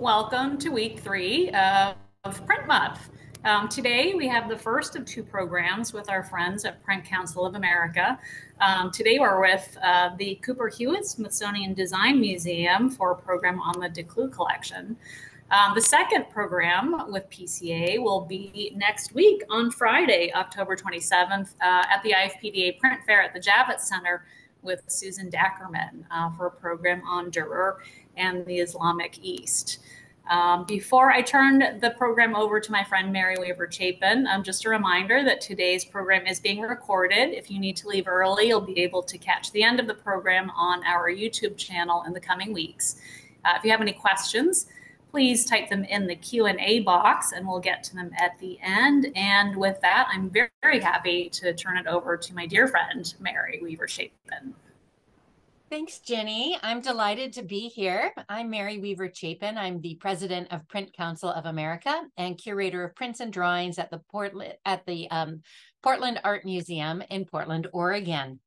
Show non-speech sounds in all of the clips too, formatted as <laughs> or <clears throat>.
welcome to week three of Print Month. Um, today we have the first of two programs with our friends at Print Council of America. Um, today we're with uh, the Cooper Hewitt Smithsonian Design Museum for a program on the Decloux collection. Um, the second program with PCA will be next week on Friday, October 27th, uh, at the IFPDA Print Fair at the Javits Center with Susan Dackerman uh, for a program on Durer and the Islamic East. Um, before I turn the program over to my friend Mary Weaver Chapin, um, just a reminder that today's program is being recorded. If you need to leave early, you'll be able to catch the end of the program on our YouTube channel in the coming weeks. Uh, if you have any questions, please type them in the Q&A box and we'll get to them at the end. And with that, I'm very, very happy to turn it over to my dear friend, Mary Weaver Chapin. Thanks, Jenny. I'm delighted to be here. I'm Mary Weaver Chapin. I'm the president of Print Council of America and curator of prints and drawings at the Portland at the um, Portland Art Museum in Portland, Oregon.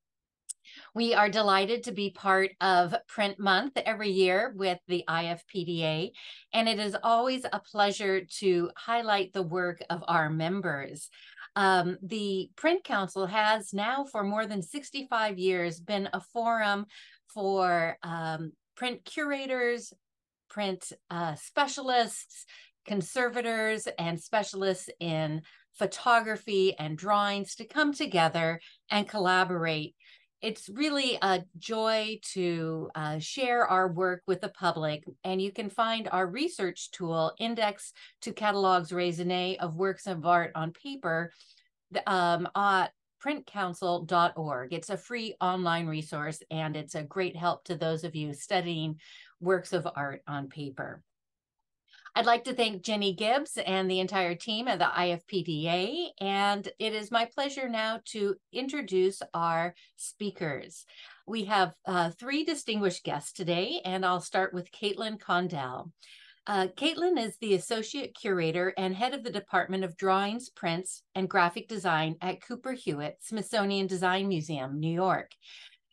We are delighted to be part of Print Month every year with the IFPDA, and it is always a pleasure to highlight the work of our members. Um, the Print Council has now, for more than 65 years, been a forum for um, print curators, print uh, specialists, conservators, and specialists in photography and drawings to come together and collaborate. It's really a joy to uh, share our work with the public, and you can find our research tool, Index to Catalogues Raisonné of Works of Art on Paper, um, at printcouncil.org. It's a free online resource and it's a great help to those of you studying works of art on paper. I'd like to thank Jenny Gibbs and the entire team at the IFPDA. And it is my pleasure now to introduce our speakers. We have uh, three distinguished guests today, and I'll start with Caitlin Condell. Uh, Caitlin is the Associate Curator and Head of the Department of Drawings, Prints, and Graphic Design at Cooper Hewitt Smithsonian Design Museum, New York.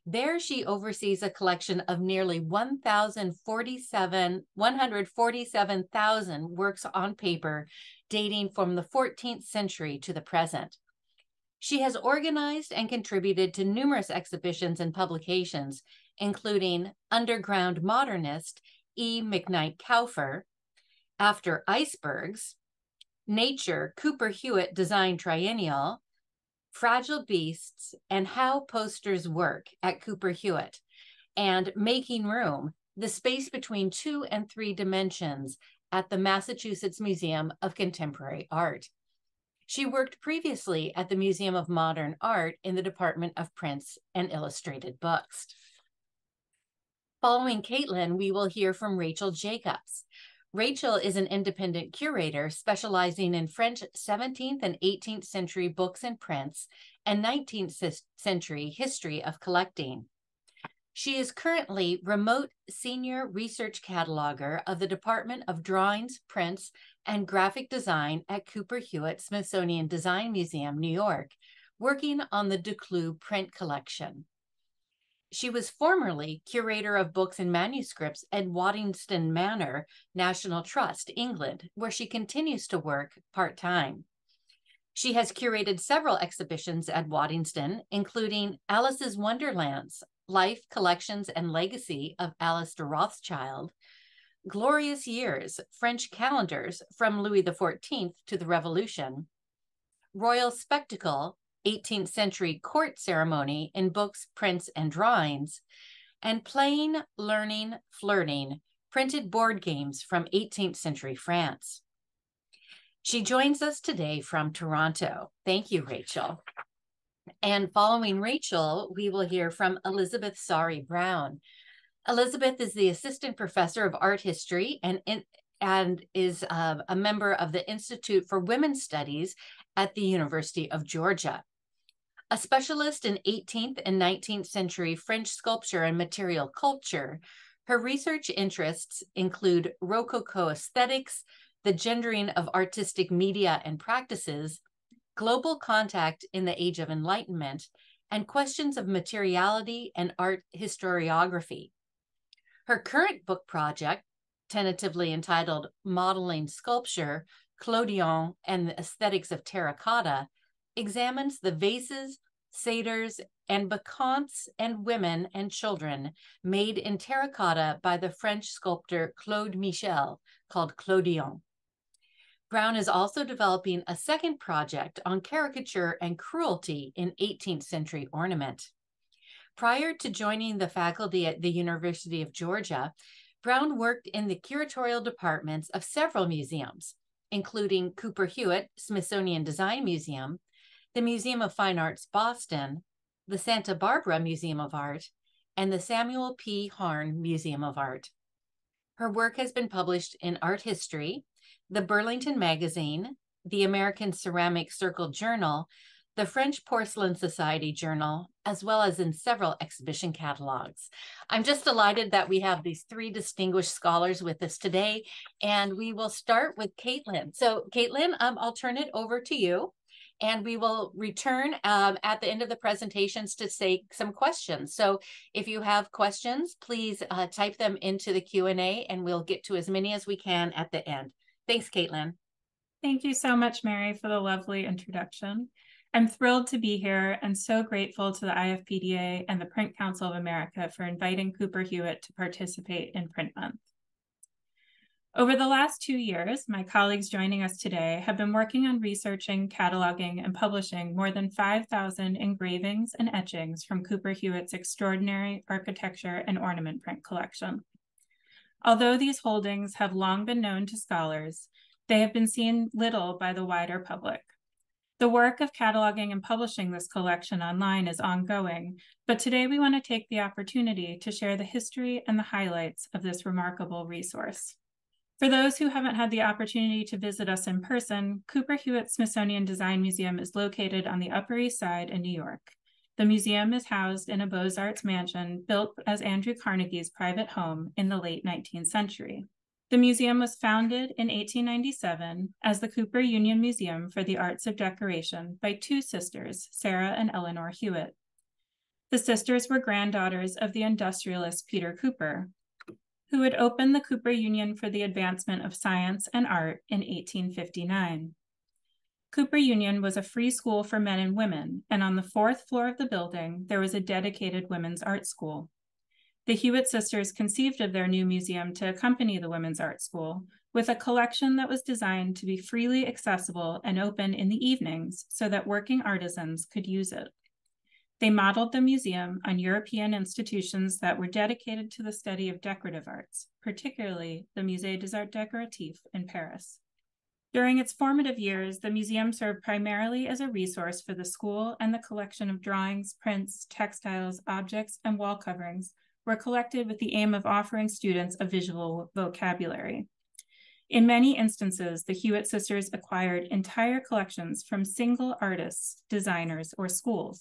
There, she oversees a collection of nearly 1,047, 147,000 works on paper dating from the 14th century to the present. She has organized and contributed to numerous exhibitions and publications, including Underground Modernist E. McKnight Kauffer, After Icebergs, Nature, Cooper Hewitt Design Triennial, Fragile Beasts, and How Posters Work at Cooper Hewitt, and Making Room, the space between two and three dimensions at the Massachusetts Museum of Contemporary Art. She worked previously at the Museum of Modern Art in the Department of Prints and Illustrated Books. Following Caitlin, we will hear from Rachel Jacobs. Rachel is an independent curator specializing in French 17th and 18th century books and prints and 19th century history of collecting. She is currently remote senior research cataloger of the Department of Drawings, Prints, and Graphic Design at Cooper Hewitt Smithsonian Design Museum, New York, working on the Decloux print collection. She was formerly curator of books and manuscripts at Waddesdon Manor National Trust, England, where she continues to work part time. She has curated several exhibitions at Waddesdon, including Alice's Wonderlands, Life, Collections, and Legacy of Alice de Rothschild, Glorious Years, French Calendars from Louis XIV to the Revolution, Royal Spectacle, 18th century court ceremony in books, prints, and drawings, and Playing, Learning, Flirting, printed board games from 18th century France. She joins us today from Toronto. Thank you, Rachel. And following Rachel, we will hear from Elizabeth Saari Browne. Elizabeth is the assistant professor of art history and, and is uh, a member of the Institute for Women's Studies at the University of Georgia. A specialist in 18th and 19th century French sculpture and material culture, her research interests include Rococo aesthetics, the gendering of artistic media and practices, global contact in the Age of Enlightenment, and questions of materiality and art historiography. Her current book project, tentatively entitled Modeling Sculpture, Clodion and the Aesthetics of Terracotta, examines the vases, satyrs, and bacchantes and women and children made in terracotta by the French sculptor Claude Michel, called Clodion. Browne is also developing a second project on caricature and cruelty in 18th century ornament. Prior to joining the faculty at the University of Georgia, Browne worked in the curatorial departments of several museums, including Cooper Hewitt Smithsonian Design Museum, the Museum of Fine Arts Boston, the Santa Barbara Museum of Art, and the Samuel P. Harn Museum of Art. Her work has been published in Art History, the Burlington Magazine, the American Ceramic Circle Journal, the French Porcelain Society Journal, as well as in several exhibition catalogs. I'm just delighted that we have these three distinguished scholars with us today, and we will start with Caitlin. So Caitlin, um, I'll turn it over to you and we will return um, at the end of the presentations to take some questions. So if you have questions, please uh, type them into the Q&A and we'll get to as many as we can at the end. Thanks, Caitlin. Thank you so much, Mary, for the lovely introduction. I'm thrilled to be here and so grateful to the IFPDA and the Print Council of America for inviting Cooper Hewitt to participate in Print Month. Over the last two years, my colleagues joining us today have been working on researching, cataloging, and publishing more than 5,000 engravings and etchings from Cooper Hewitt's extraordinary architecture and ornament print collection. Although these holdings have long been known to scholars, they have been seen little by the wider public. The work of cataloging and publishing this collection online is ongoing, but today we want to take the opportunity to share the history and the highlights of this remarkable resource. For those who haven't had the opportunity to visit us in person, Cooper Hewitt Smithsonian Design Museum is located on the Upper East Side in New York. The museum is housed in a Beaux-Arts mansion built as Andrew Carnegie's private home in the late 19th century. The museum was founded in 1897 as the Cooper Union Museum for the Arts of Decoration by two sisters, Sarah and Eleanor Hewitt. The sisters were granddaughters of the industrialist Peter Cooper, who had opened the Cooper Union for the Advancement of Science and Art in 1859. Cooper Union was a free school for men and women, and on the fourth floor of the building, there was a dedicated women's art school. The Hewitt sisters conceived of their new museum to accompany the women's art school with a collection that was designed to be freely accessible and open in the evenings so that working artisans could use it. They modeled the museum on European institutions that were dedicated to the study of decorative arts, particularly the Musée des Arts Décoratifs in Paris. During its formative years, the museum served primarily as a resource for the school, and the collection of drawings, prints, textiles, objects, and wall coverings were collected with the aim of offering students a visual vocabulary. In many instances, the Hewitt sisters acquired entire collections from single artists, designers, or schools.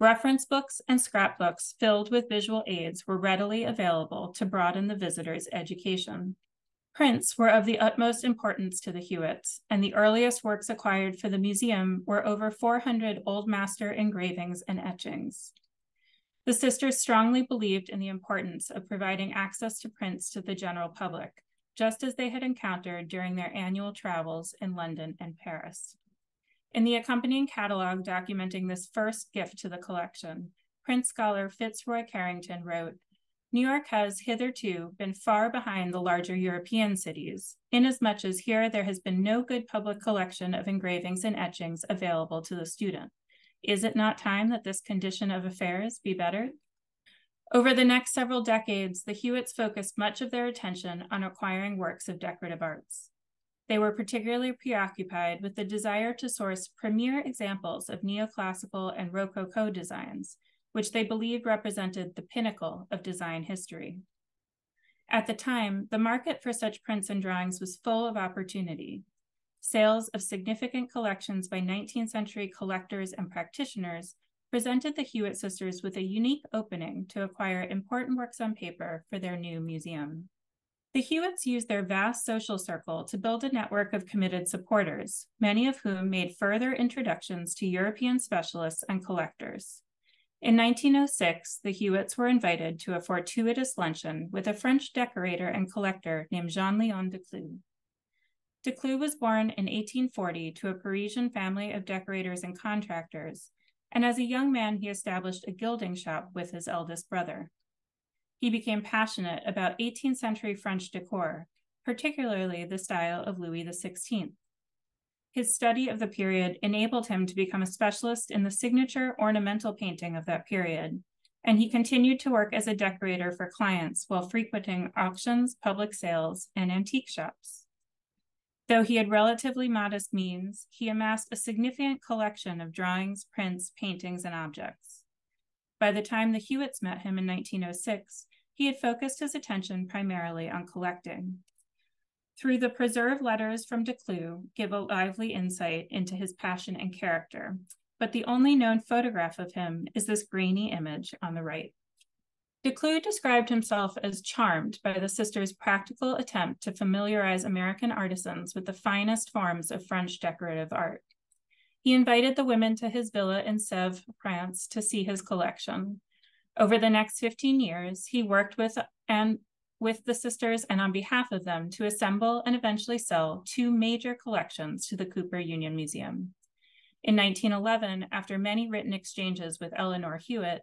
Reference books and scrapbooks filled with visual aids were readily available to broaden the visitor's education. Prints were of the utmost importance to the Hewitts, and the earliest works acquired for the museum were over 400 Old Master engravings and etchings. The sisters strongly believed in the importance of providing access to prints to the general public, just as they had encountered during their annual travels in London and Paris. In the accompanying catalog documenting this first gift to the collection, print scholar Fitzroy Carrington wrote, New York has hitherto been far behind the larger European cities, inasmuch as here there has been no good public collection of engravings and etchings available to the student. Is it not time that this condition of affairs be bettered? Over the next several decades, the Hewitts focused much of their attention on acquiring works of decorative arts. They were particularly preoccupied with the desire to source premier examples of neoclassical and Rococo designs, which they believed represented the pinnacle of design history. At the time, the market for such prints and drawings was full of opportunity. Sales of significant collections by 19th century collectors and practitioners presented the Hewitt sisters with a unique opening to acquire important works on paper for their new museum. The Hewitts used their vast social circle to build a network of committed supporters, many of whom made further introductions to European specialists and collectors. In 1906, the Hewitts were invited to a fortuitous luncheon with a French decorator and collector named Jean Leon Decloux. Decloux was born in 1840 to a Parisian family of decorators and contractors, and as a young man, he established a gilding shop with his eldest brother. He became passionate about 18th century French decor, particularly the style of Louis XVI. His study of the period enabled him to become a specialist in the signature ornamental painting of that period, and he continued to work as a decorator for clients while frequenting auctions, public sales, and antique shops. Though he had relatively modest means, he amassed a significant collection of drawings, prints, paintings, and objects. By the time the Hewitts met him in 1906, he had focused his attention primarily on collecting through the preserved letters from Decloux give a lively insight into his passion and character, but the only known photograph of him is this grainy image on the right. Decloux described himself as charmed by the sisters' practical attempt to familiarize American artisans with the finest forms of French decorative art. He invited the women to his villa in Sèvres, France, to see his collection. Over the next 15 years, he worked with and with the sisters and on behalf of them to assemble and eventually sell two major collections to the Cooper Union Museum. In 1911, after many written exchanges with Eleanor Hewitt,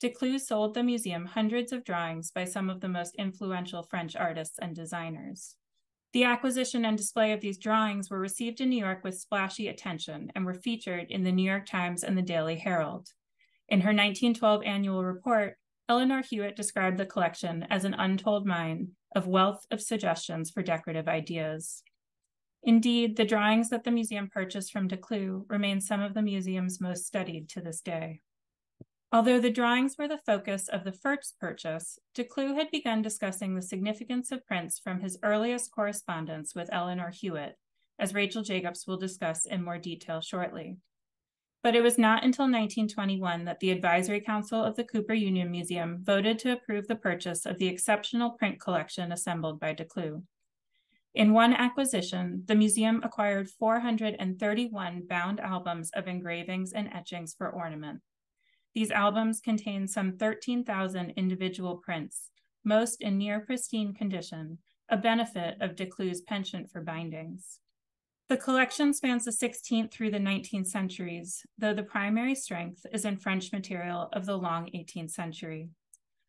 Decloux sold the museum hundreds of drawings by some of the most influential French artists and designers. The acquisition and display of these drawings were received in New York with splashy attention and were featured in the New York Times and the Daily Herald. In her 1912 annual report, Eleanor Hewitt described the collection as an untold mine of wealth of suggestions for decorative ideas. Indeed, the drawings that the museum purchased from Decloux remain some of the museum's most studied to this day. Although the drawings were the focus of the first purchase, Decloux had begun discussing the significance of prints from his earliest correspondence with Eleanor Hewitt, as Rachel Jacobs will discuss in more detail shortly. But it was not until 1921 that the Advisory Council of the Cooper Union Museum voted to approve the purchase of the exceptional print collection assembled by Decloux. In one acquisition, the museum acquired 431 bound albums of engravings and etchings for ornament. These albums contain some 13,000 individual prints, most in near pristine condition, a benefit of Decloux' penchant for bindings. The collection spans the 16th through the 19th centuries, though the primary strength is in French material of the long 18th century.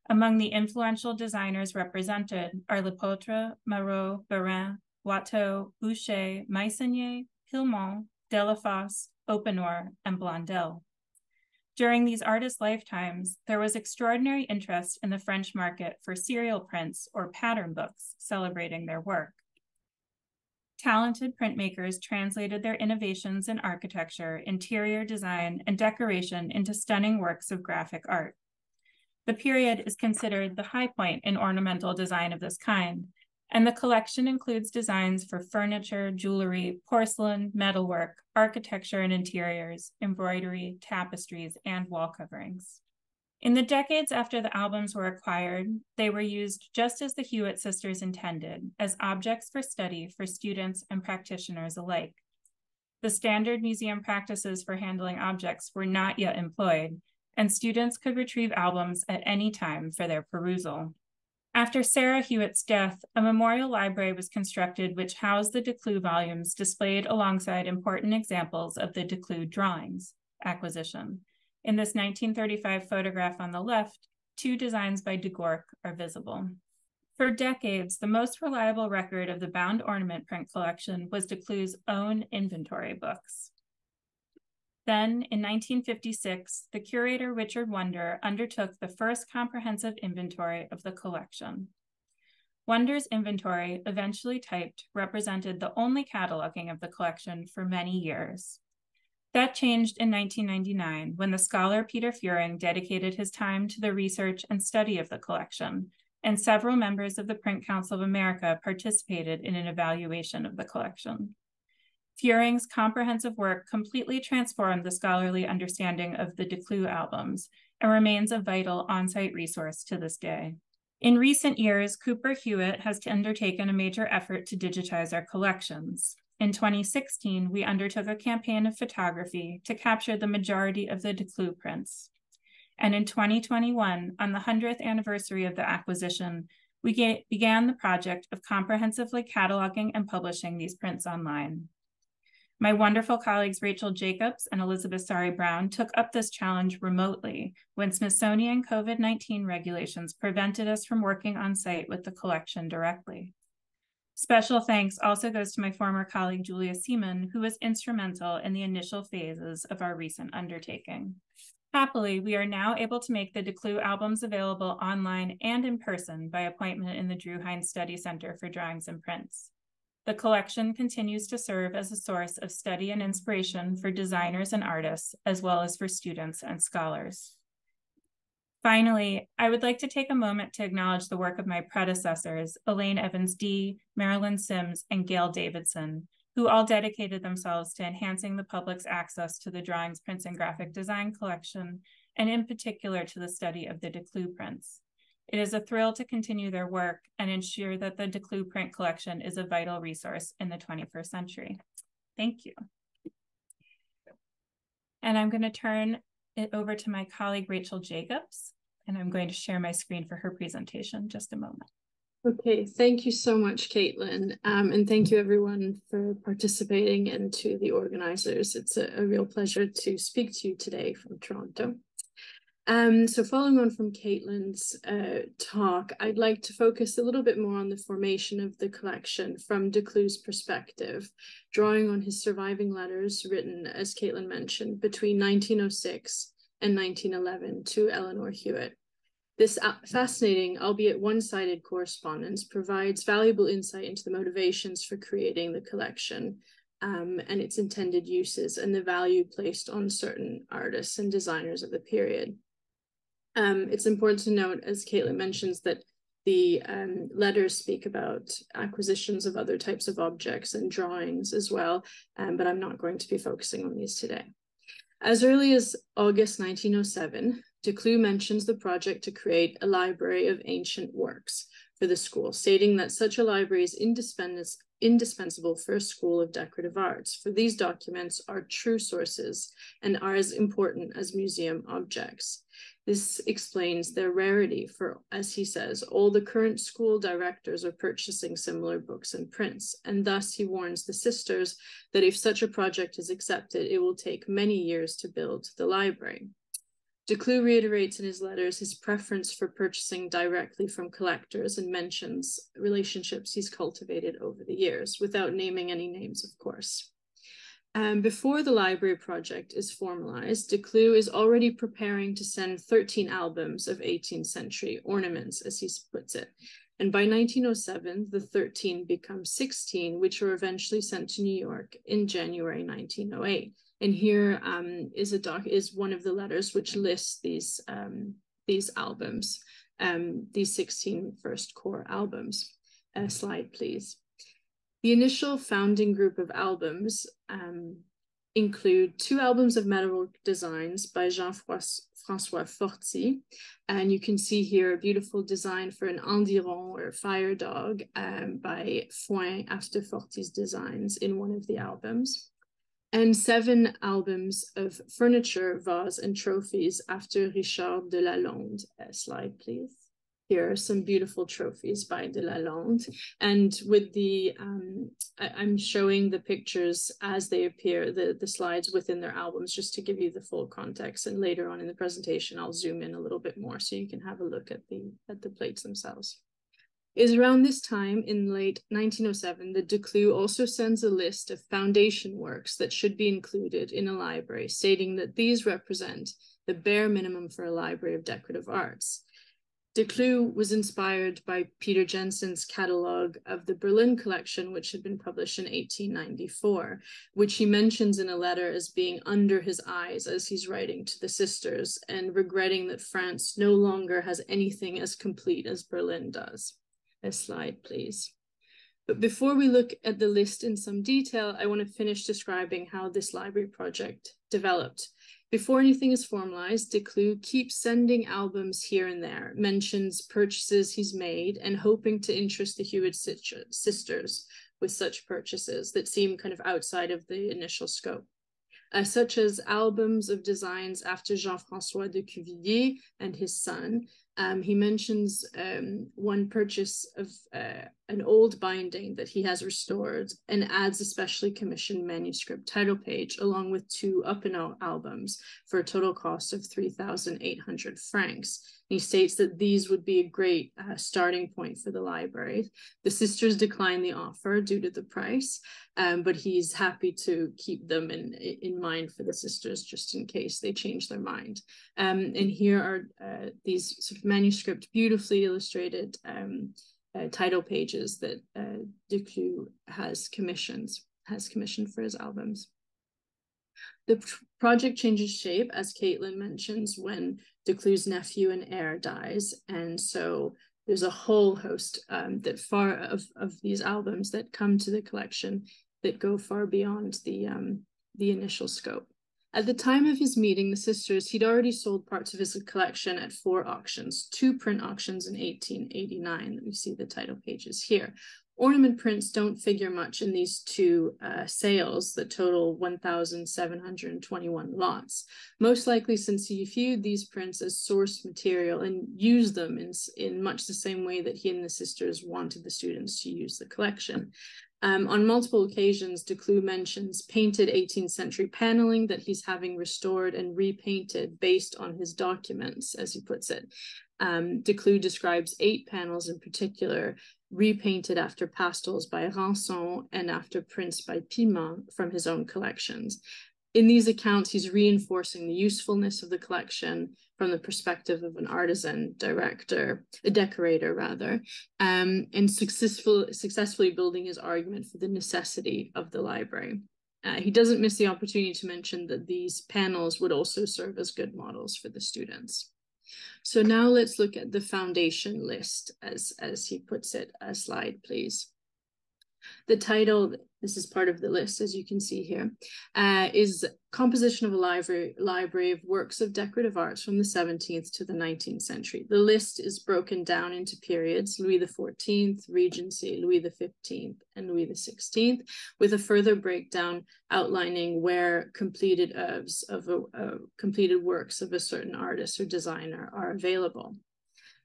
Among the influential designers represented are Lepautre, Marot, Bérain, Watteau, Boucher, Meissonier, Pillement, Delafosse, Oppenord, and Blondel. During these artists' lifetimes, there was extraordinary interest in the French market for serial prints or pattern books celebrating their work talented printmakers translated their innovations in architecture, interior design, and decoration into stunning works of graphic art. The period is considered the high point in ornamental design of this kind, and the collection includes designs for furniture, jewelry, porcelain, metalwork, architecture and interiors, embroidery, tapestries, and wall coverings. In the decades after the albums were acquired, they were used just as the Hewitt sisters intended, as objects for study for students and practitioners alike. The standard museum practices for handling objects were not yet employed, and students could retrieve albums at any time for their perusal. After Sarah Hewitt's death, a memorial library was constructed which housed the Decloux volumes displayed alongside important examples of the Decloux drawings acquisition. In this 1935 photograph on the left, two designs by Degorch are visible. For decades, the most reliable record of the bound ornament print collection was Decloux' own inventory books. Then, in 1956, the curator Richard Wunder undertook the first comprehensive inventory of the collection. Wunder's inventory, eventually typed, represented the only cataloging of the collection for many years. That changed in 1999 when the scholar Peter Fuehring dedicated his time to the research and study of the collection, and several members of the Print Council of America participated in an evaluation of the collection. Fuehring's comprehensive work completely transformed the scholarly understanding of the Decloux albums and remains a vital on site resource to this day. In recent years, Cooper Hewitt has undertaken a major effort to digitize our collections. In 2016, we undertook a campaign of photography to capture the majority of the Decloux prints. And in 2021, on the 100th anniversary of the acquisition, we began the project of comprehensively cataloging and publishing these prints online. My wonderful colleagues Rachel Jacobs and Elizabeth Saari Browne took up this challenge remotely when Smithsonian COVID 19 regulations prevented us from working on site with the collection directly. Special thanks also goes to my former colleague Julia Seaman, who was instrumental in the initial phases of our recent undertaking. Happily, we are now able to make the Decloux albums available online and in person by appointment in the Drue Heinz Study Center for Drawings and Prints. The collection continues to serve as a source of study and inspiration for designers and artists, as well as for students and scholars. Finally, I would like to take a moment to acknowledge the work of my predecessors, Elaine Evans Dee, Marilyn Symmes, and Gail Davidson, who all dedicated themselves to enhancing the public's access to the drawings, prints, and graphic design collection, and in particular to the study of the Decloux prints. It is a thrill to continue their work and ensure that the Decloux print collection is a vital resource in the 21st century. Thank you. And I'm going to turn it over to my colleague, Rachel Jacobs, and I'm going to share my screen for her presentation just a moment. Okay, thank you so much, Caitlin. Um, and thank you everyone for participating and to the organizers. It's a, a real pleasure to speak to you today from Toronto. Um, so following on from Caitlin's uh, talk, I'd like to focus a little bit more on the formation of the collection from Decloux's perspective, drawing on his surviving letters written, as Caitlin mentioned, between 1906 and 1911 to Eleanor Hewitt. This fascinating, albeit one-sided correspondence provides valuable insight into the motivations for creating the collection um, and its intended uses and the value placed on certain artists and designers of the period. Um, it's important to note, as Caitlin mentions, that the um, letters speak about acquisitions of other types of objects and drawings as well, um, but I'm not going to be focusing on these today. As early as August 1907, Decloux mentions the project to create a library of ancient works for the school, stating that such a library is indispens indispensable for a school of decorative arts, for these documents are true sources and are as important as museum objects. This explains their rarity for, as he says, all the current school directors are purchasing similar books and prints, and thus he warns the sisters that if such a project is accepted, it will take many years to build the library. Decloux reiterates in his letters his preference for purchasing directly from collectors and mentions relationships he's cultivated over the years, without naming any names, of course. Um, before the library project is formalized, de Decloux is already preparing to send 13 albums of 18th century ornaments, as he puts it. And by 1907, the 13 become 16, which were eventually sent to New York in January 1908. And here um, is a doc is one of the letters which lists these um, these albums, um, these 16 first core albums. Uh, slide, please. The initial founding group of albums um, include two albums of metalwork designs by Jean-François Forty. And you can see here a beautiful design for an endiron or fire dog um, by Foin after Forty's designs in one of the albums. And seven albums of furniture, vase, and trophies after Richard de Lalonde. Uh, slide, please here are some beautiful trophies by de Lalonde. And with the, um, I, am showing the pictures as they appear, the, the slides within their albums, just to give you the full context. And later on in the presentation, I'll zoom in a little bit more so you can have a look at the, at the plates themselves. is around this time in late 1907 that Decloux also sends a list of foundation works that should be included in a library, stating that these represent the bare minimum for a library of decorative arts. Decloux was inspired by Peter Jessen's catalogue of the Berlin collection, which had been published in 1894, which he mentions in a letter as being under his eyes as he's writing to the sisters and regretting that France no longer has anything as complete as Berlin does. A slide, please. But before we look at the list in some detail, I want to finish describing how this library project developed. Before anything is formalized, Decloux keeps sending albums here and there, mentions purchases he's made, and hoping to interest the Hewitt sisters with such purchases that seem kind of outside of the initial scope. uh, such as albums of designs after Jean-François de Cuvilliés and his son, um, he mentions um, one purchase of uh, an old binding that he has restored and adds a specially commissioned manuscript title page along with two up and out albums for a total cost of 3,800 francs. He states that these would be a great uh, starting point for the library. The sisters decline the offer due to the price, um, but he's happy to keep them in, in mind for the sisters just in case they change their mind. Um, and here are uh, these sort of manuscript, beautifully illustrated um, uh, title pages that uh, has commissioned has commissioned for his albums. The project changes shape, as Caitlin mentions, when Decloux's nephew and heir dies, and so there's a whole host um, that far of, of these albums that come to the collection that go far beyond the um, the initial scope. At the time of his meeting the sisters, he'd already sold parts of his collection at four auctions, two print auctions in 1889. We see the title pages here. Ornament prints don't figure much in these two uh, sales that total 1,721 lots, most likely since he viewed these prints as source material and used them in, in much the same way that he and the sisters wanted the students to use the collection. Um, on multiple occasions, Decloux mentions painted 18th century paneling that he's having restored and repainted based on his documents, as he puts it. Um, Decloux describes eight panels in particular, repainted after pastels by Ranson and after prints by Piment from his own collections in these accounts, he's reinforcing the usefulness of the collection from the perspective of an artisan director, a decorator rather, um, and successful, successfully building his argument for the necessity of the library. Uh, he doesn't miss the opportunity to mention that these panels would also serve as good models for the students. So now let's look at the foundation list as, as he puts it. A slide, please. The title, this is part of the list, as you can see here, uh, is composition of a library, library of works of decorative arts from the 17th to the 19th century. The list is broken down into periods, Louis XIV, Regency, Louis XV, and Louis XVI, with a further breakdown outlining where completed oeuvres of a, uh, completed works of a certain artist or designer are available.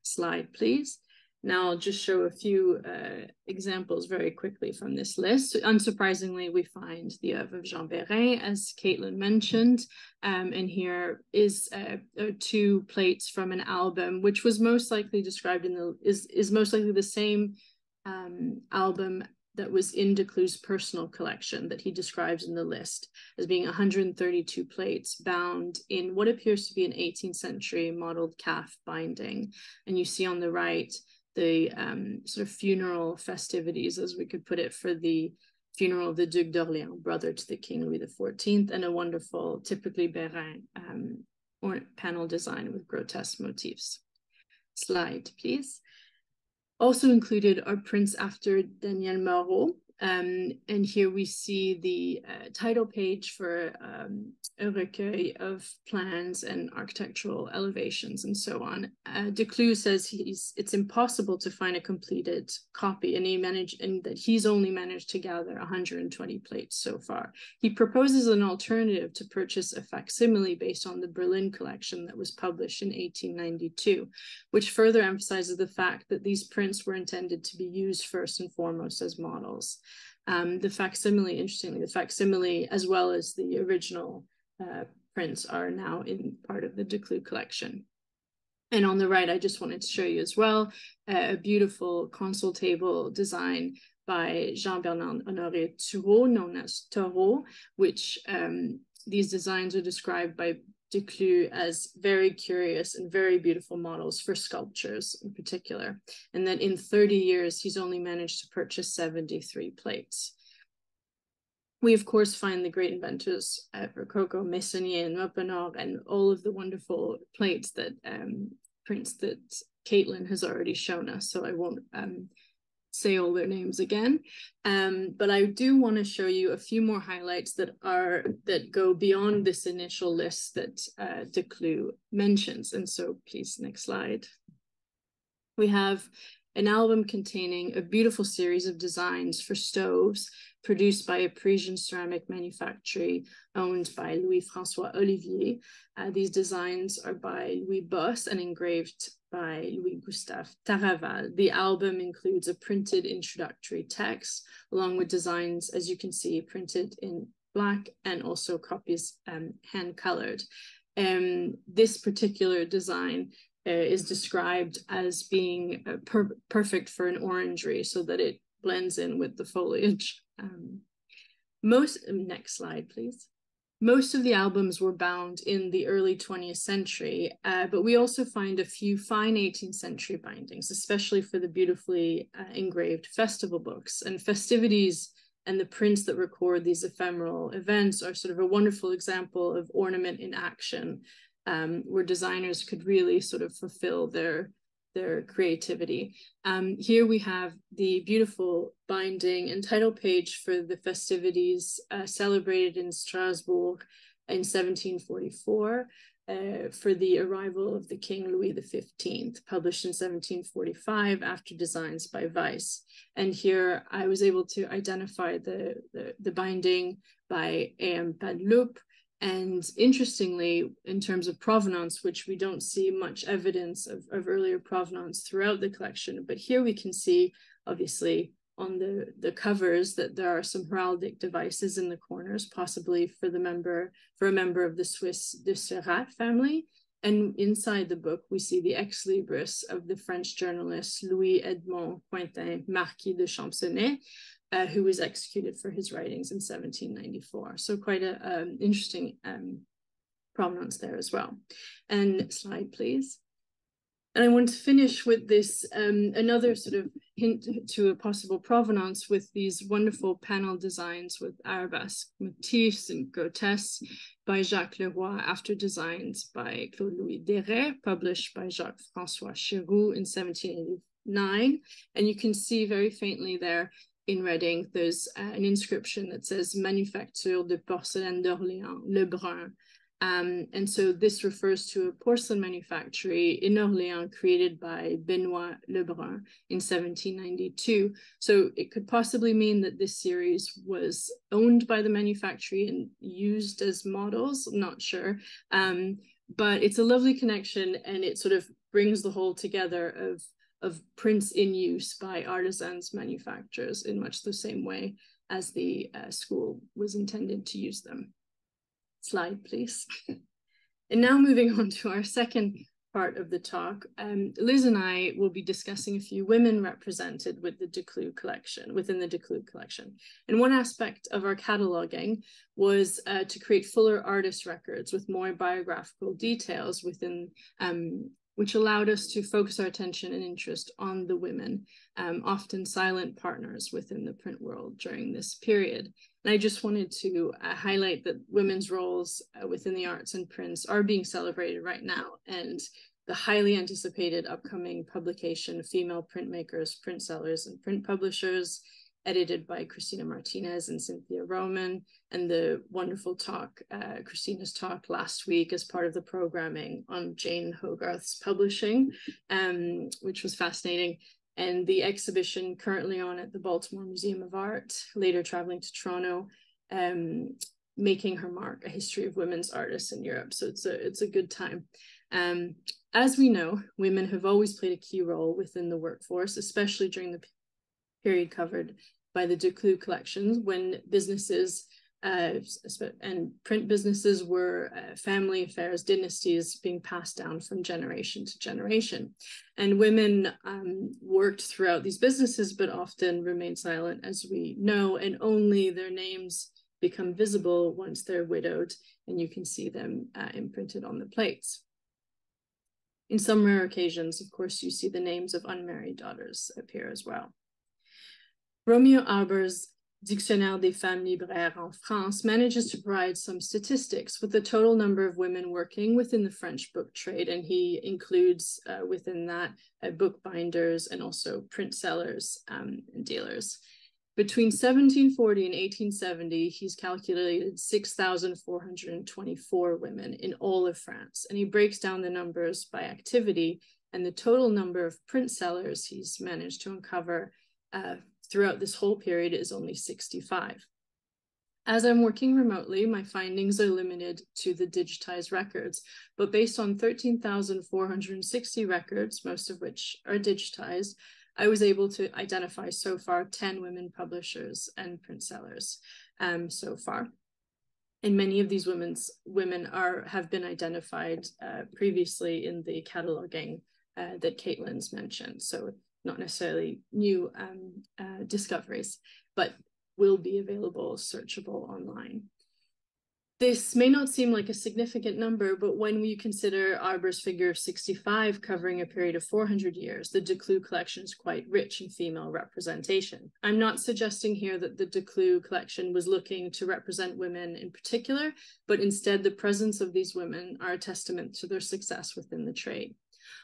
Slide, please. Now I'll just show a few uh, examples very quickly from this list. Unsurprisingly, we find the oeuvre of Jean Bérain, as Caitlin mentioned, um, and here is uh, uh, two plates from an album, which was most likely described in the is is most likely the same um, album that was in Decloux's personal collection that he describes in the list as being 132 plates bound in what appears to be an 18th century modeled calf binding. And you see on the right the um, sort of funeral festivities, as we could put it, for the funeral of the Duc d'Orléans, brother to the King Louis XIV, and a wonderful, typically Bérain um, panel design with grotesque motifs. Slide, please. Also included are prints after Daniel Moreau, um, and here we see the uh, title page for um, a recueil of plans and architectural elevations and so on. Uh, Decloux says he's it's impossible to find a completed copy, and he managed and that he's only managed to gather 120 plates so far. He proposes an alternative to purchase a facsimile based on the Berlin collection that was published in 1892, which further emphasizes the fact that these prints were intended to be used first and foremost as models. Um, the facsimile, interestingly, the facsimile as well as the original uh, prints are now in part of the Decloux collection. And on the right, I just wanted to show you as well uh, a beautiful console table design by Jean-Bernard Honoré Turreau, known as Toro, which um, these designs are described by Decloux as very curious and very beautiful models for sculptures in particular. And that in 30 years, he's only managed to purchase 73 plates. We, of course, find the great inventors at Rococo, Meissonier, and Mopinard, and all of the wonderful plates that um, prints that Caitlin has already shown us. So I won't um, say all their names again. Um, but I do want to show you a few more highlights that are that go beyond this initial list that uh, mentions. And so please, next slide. We have an album containing a beautiful series of designs for stoves produced by a Parisian ceramic manufactory owned by Louis-François Olivier. Uh, these designs are by Louis Bosse and engraved by Louis-Gustave Taraval. The album includes a printed introductory text along with designs, as you can see, printed in black and also copies um, hand colored. Um, this particular design uh, is described as being uh, per perfect for an orangery so that it blends in with the foliage. Um, most, next slide, please. Most of the albums were bound in the early 20th century, uh, but we also find a few fine 18th century bindings, especially for the beautifully uh, engraved festival books. And festivities and the prints that record these ephemeral events are sort of a wonderful example of ornament in action, um, where designers could really sort of fulfill their their creativity. Um, here we have the beautiful binding and title page for the festivities uh, celebrated in Strasbourg in 1744 uh, for the arrival of the King Louis XV, published in 1745 after designs by Weiss. And here I was able to identify the, the, the binding by A.M. Padeloup, and interestingly, in terms of provenance, which we don't see much evidence of, of earlier provenance throughout the collection, but here we can see, obviously, on the, the covers that there are some heraldic devices in the corners, possibly for the member, for a member of the Swiss de Seurat family. And inside the book, we see the ex libris of the French journalist Louis Edmond Quentin, Marquis de Champcenetz, uh, who was executed for his writings in 1794. So quite an um, interesting um, provenance there as well. And slide, please. And I want to finish with this, um, another sort of hint to a possible provenance with these wonderful panel designs with arabesque motifs and grotesques by Jacques Leroy after designs by Claude-Louis Desrais, published by Jacques-François Chereau in 1789. And you can see very faintly there in Reading, there's uh, an inscription that says Manufacture de Porcelaine d'Orléans, Lebrun. Um, and so this refers to a porcelain manufactory in Orléans created by Benoit Lebrun in 1792. So it could possibly mean that this series was owned by the manufactory and used as models, not sure. Um, but it's a lovely connection and it sort of brings the whole together of of prints in use by artisans manufacturers in much the same way as the uh, school was intended to use them. Slide, please. <laughs> and now moving on to our second part of the talk, um, Liz and I will be discussing a few women represented with the Decloux collection, within the Decloux collection. And one aspect of our cataloging was uh, to create fuller artist records with more biographical details within um, which allowed us to focus our attention and interest on the women, um, often silent partners within the print world during this period. And I just wanted to uh, highlight that women's roles uh, within the arts and prints are being celebrated right now. And the highly anticipated upcoming publication, Female Printmakers, Print Sellers, and Print Publishers, edited by Christina Martinez and Cynthia Roman, and the wonderful talk, uh, Christina's talk last week as part of the programming on Jane Hogarth's publishing, um, which was fascinating. And the exhibition currently on at the Baltimore Museum of Art, later traveling to Toronto, um, making her mark, a history of women's artists in Europe. So it's a it's a good time. Um, as we know, women have always played a key role within the workforce, especially during the period covered by the Decloux collections when businesses uh, and print businesses were uh, family affairs, dynasties being passed down from generation to generation. And women um, worked throughout these businesses, but often remained silent, as we know, and only their names become visible once they're widowed, and you can see them uh, imprinted on the plates. In some rare occasions, of course, you see the names of unmarried daughters appear as well. Romeo Arbour's Dictionnaire des femmes libraires en France manages to provide some statistics with the total number of women working within the French book trade, and he includes uh, within that uh, bookbinders and also print sellers um, and dealers. Between 1740 and 1870, he's calculated 6,424 women in all of France, and he breaks down the numbers by activity and the total number of print sellers he's managed to uncover uh, throughout this whole period is only 65. As I'm working remotely, my findings are limited to the digitized records, but based on 13,460 records, most of which are digitized, I was able to identify so far 10 women publishers and print sellers um, so far. And many of these women's women are have been identified uh, previously in the cataloging uh, that Caitlin's mentioned. So not necessarily new um, uh, discoveries, but will be available searchable online. This may not seem like a significant number, but when we consider Arbour's figure of 65 covering a period of 400 years, the Decloux collection is quite rich in female representation. I'm not suggesting here that the Decloux collection was looking to represent women in particular, but instead the presence of these women are a testament to their success within the trade.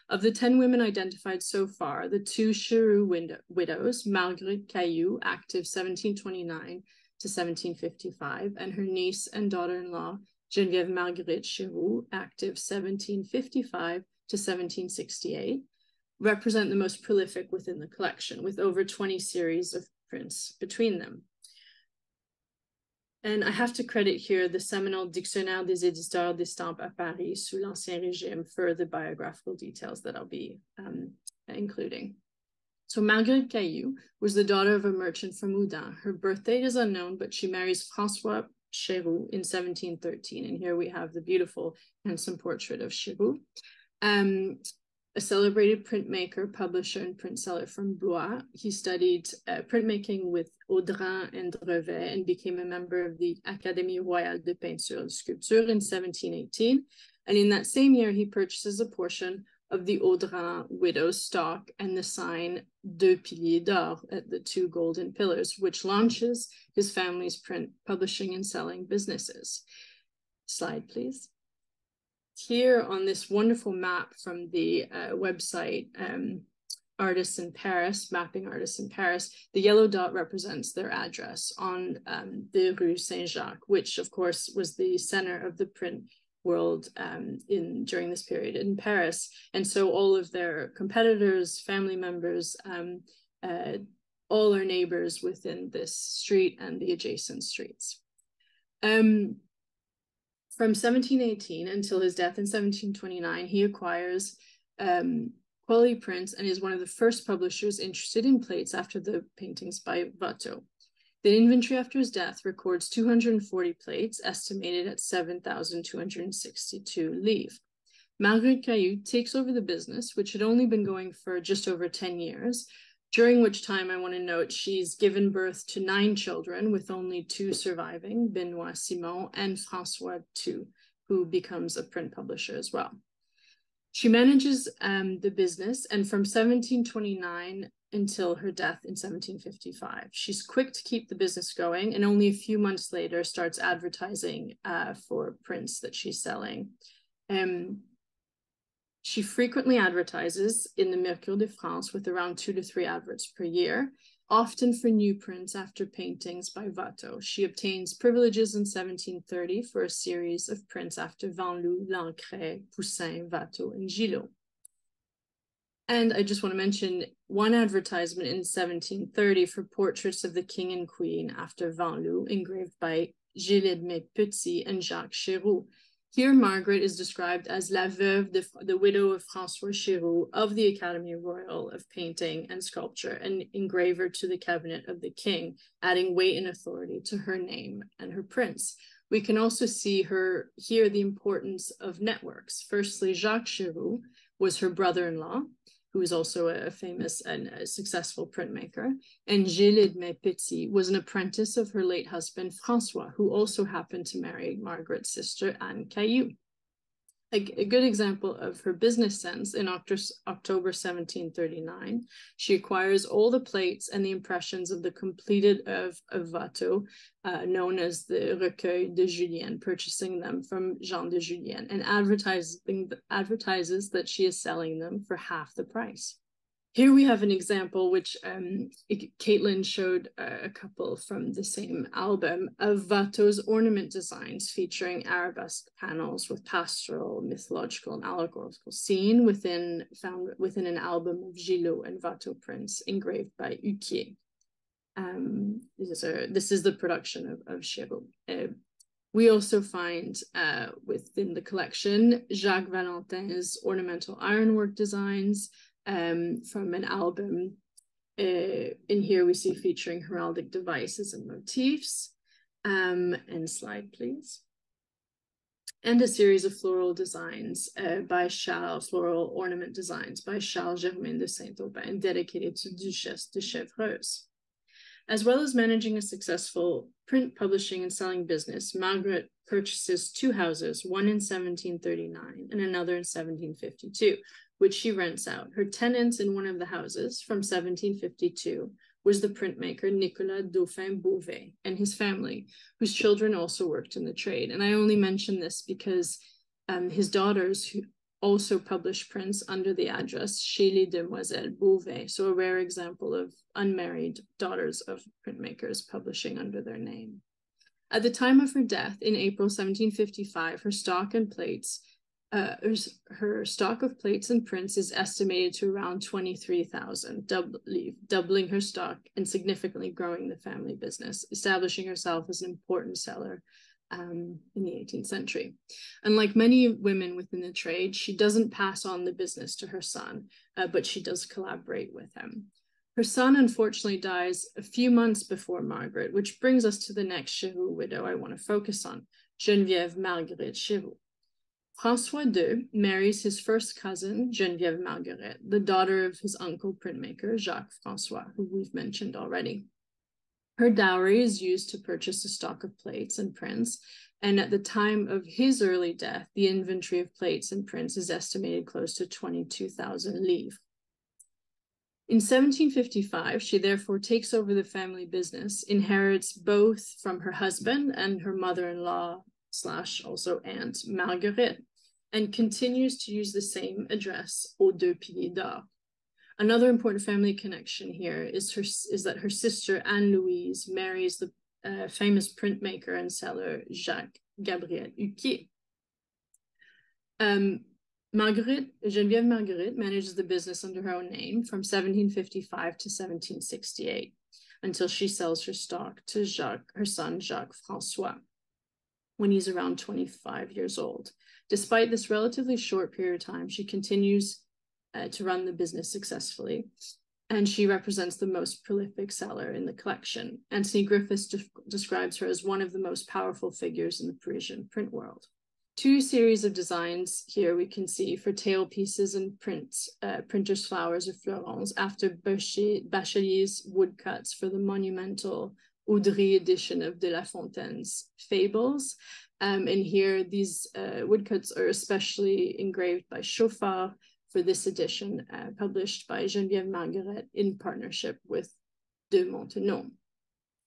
Of the 10 women identified so far, the two Chéreau widows, Marguerite Caillou, active 1729 to 1755, and her niece and daughter-in-law, Geneviève Marguerite Chéreau, active 1755 to 1768, represent the most prolific within the collection, with over 20 series of prints between them. And I have to credit here the seminal Dictionnaire des éditeurs d'estampes à Paris sous l'Ancien Régime for the biographical details that I'll be um, including. So Marguerite Caillou was the daughter of a merchant from Houdan. Her birthday is unknown, but she marries François Chéreau in 1713. And here we have the beautiful, handsome portrait of Chéreau. Um, a celebrated printmaker, publisher, and print seller from Blois. He studied uh, printmaking with Audran and Drevet and became a member of the Académie Royale de Peinture and Sculpture in 1718. And in that same year, he purchases a portion of the Audran widow's stock and the sign Deux Piliers d'Or at the two golden pillars, which launches his family's print publishing and selling businesses. Slide, please here on this wonderful map from the uh, website um, Artists in Paris, Mapping Artists in Paris, the yellow dot represents their address on um, the Rue Saint Jacques, which of course was the center of the print world um, in during this period in Paris. And so all of their competitors, family members, um, uh, all are neighbors within this street and the adjacent streets. Um, from 1718 until his death in 1729, he acquires um, quality prints and is one of the first publishers interested in plates after the paintings by Watteau. The inventory after his death records 240 plates, estimated at 7,262 livres. Marguerite Caillou takes over the business, which had only been going for just over 10 years, during which time I want to note she's given birth to nine children, with only two surviving Benoit Simon and Francois II, who becomes a print publisher as well. She manages um, the business, and from 1729 until her death in 1755. She's quick to keep the business going, and only a few months later starts advertising uh, for prints that she's selling. Um, she frequently advertises in the Mercure de France with around two to three adverts per year, often for new prints after paintings by Watteau. She obtains privileges in 1730 for a series of prints after Van Loo, Lancret, Poussin, Watteau, and Gillot. And I just want to mention one advertisement in 1730 for portraits of the king and queen after Van Loo, engraved by Gilles Edme Petit and Jacques Chéreau. Here, Margaret is described as La Veuve, the, the widow of François Chéreau of the Academy Royal of Painting and Sculpture, and engraver to the cabinet of the king, adding weight and authority to her name and her prints. We can also see her here the importance of networks. Firstly, Jacques Chéreau was her brother-in-law, who was also a famous and a successful printmaker. And Gilles Edme Petit was an apprentice of her late husband, Francois, who also happened to marry Margaret's sister, Anne Caillou a, a, good example of her business sense in October 1739. She acquires all the plates and the impressions of the completed of, of Watteau, uh, known as the Recueil de Jullienne, purchasing them from Jean de Jullienne, and advertising, advertises that she is selling them for half the price. Here we have an example which um, Caitlin showed a couple from the same album of Watteau's ornament designs featuring arabesque panels with pastoral, mythological, and allegorical scene within found within an album of Gillot and Watteau prints engraved by Huquier. Um, these are, this is the production of, of. Uh, we also find uh, within the collection Jacques Valentin's ornamental ironwork designs um, from an album. Uh, in here, we see featuring heraldic devices and motifs. Um, and slide, please. And a series of floral designs uh, by Charles, floral ornament designs by Charles Germain de Saint-Aubin, dedicated to Duchesse de Chevreuse. As well as managing a successful print publishing and selling business, Margaret purchases two houses, one in 1739 and another in 1752, which she rents out. Her tenants in one of the houses from 1752 was the printmaker Nicolas Dauphin Beauvais and his family, whose children also worked in the trade. And I only mention this because um, his daughters who also published prints under the address Chez les Demoiselles Beauvais, so a rare example of unmarried daughters of printmakers publishing under their name. At the time of her death in April 1755, her stock and plates uh, her stock of plates and prints is estimated to around 23,000, doubling, doubling her stock and significantly growing the family business, establishing herself as an important seller um, in the 18th century. Unlike many women within the trade, she doesn't pass on the business to her son, uh, but she does collaborate with him. Her son unfortunately dies a few months before Margaret, which brings us to the next Chéreau widow I want to focus on, Geneviève Marguerite Chéreau. François II marries his first cousin, Geneviève Marguerite, the daughter of his uncle printmaker, Jacques François, who we've mentioned already. Her dowry is used to purchase a stock of plates and prints, and at the time of his early death, the inventory of plates and prints is estimated close to 22,000 livres. In 1755, she therefore takes over the family business, inherits both from her husband and her mother-in-law slash also aunt Marguerite, and continues to use the same address, Aux Deux Piliers d'Or. Another important family connection here is her is that her sister Anne Louise marries the uh, famous printmaker and seller Jacques Gabriel Huquier. Um, Marguerite, Geneviève Marguerite manages the business under her own name from 1755 to 1768 until she sells her stock to Jacques, her son Jacques Francois when he's around 25 years old. Despite this relatively short period of time, she continues uh, to run the business successfully, and she represents the most prolific seller in the collection. Anthony Griffiths de describes her as one of the most powerful figures in the Parisian print world. Two series of designs here we can see for tailpieces and prints, uh, printer's flowers of Florence after Bachelier's woodcuts for the monumental Oudry edition of De La Fontaine's Fables. Um, and here, these uh, woodcuts are especially engraved by Chauffard for this edition, uh, published by Geneviève Marguerite in partnership with de Montenon,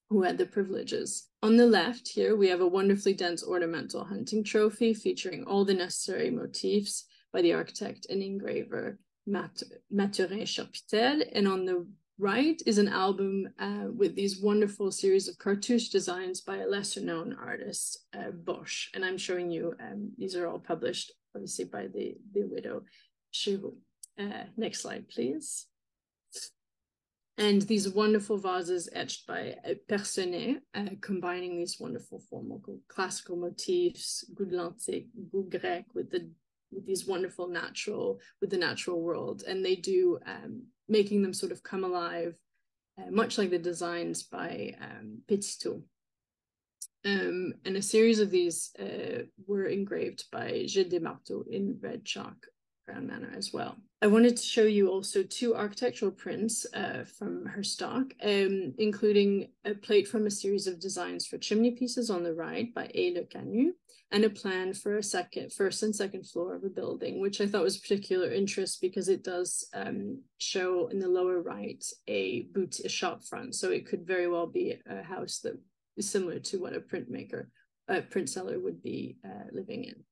who had the privileges. On the left here, we have a wonderfully dense ornamental hunting trophy featuring all the necessary motifs by the architect and engraver Mat Mathurin Cherpitel. And on the right is an album uh, with these wonderful series of cartouche designs by a lesser known artist, uh, Bosch. And I'm showing you, um, these are all published obviously by the, the widow Chéreau. Uh, next slide, please. And these wonderful vases etched by uh, Personnet, uh, combining these wonderful formal classical motifs, goût l'antique, goût grec, with the with these wonderful natural, with the natural world. And they do um, making them sort of come alive, uh, much like the designs by um, Petitot. Um, and a series of these uh, were engraved by Gilles Demarteau in red chalk Crayon manner as well. I wanted to show you also two architectural prints uh, from her stock, um, including a plate from a series of designs for chimney pieces on the right by A. Le Canu, and a plan for a second, first and second floor of a building, which I thought was particular interest because it does um, show in the lower right a boot, a shop front. So it could very well be a house that is similar to what a printmaker, a print seller would be uh, living in.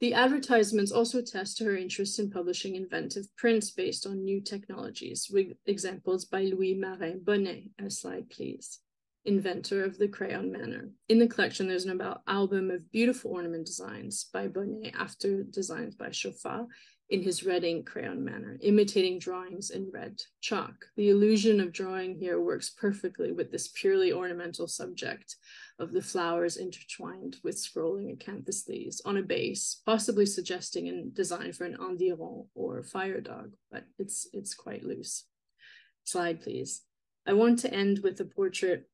The advertisements also attest to her interest in publishing inventive prints based on new technologies, with examples by Louis Marin Bonnet. A slide, please inventor of the crayon manner. In the collection, there's an about album of beautiful ornament designs by Bonnet after designs by Chauffard. In his red ink crayon manner, imitating drawings in red chalk. The illusion of drawing here works perfectly with this purely ornamental subject of the flowers intertwined with scrolling acanthus leaves on a base, possibly suggesting a design for an andiron or fire dog, but it's, it's quite loose. Slide, please. I want to end with a portrait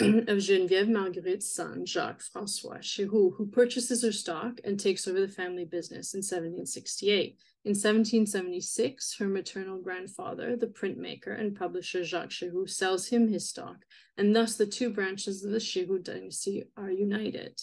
of Geneviève Marguerite's son, Jacques Francois Chéreau, who purchases her stock and takes over the family business in 1768. In 1776, her maternal grandfather, the printmaker and publisher Jacques Chéreau, sells him his stock, and thus the two branches of the Chéreau dynasty are united.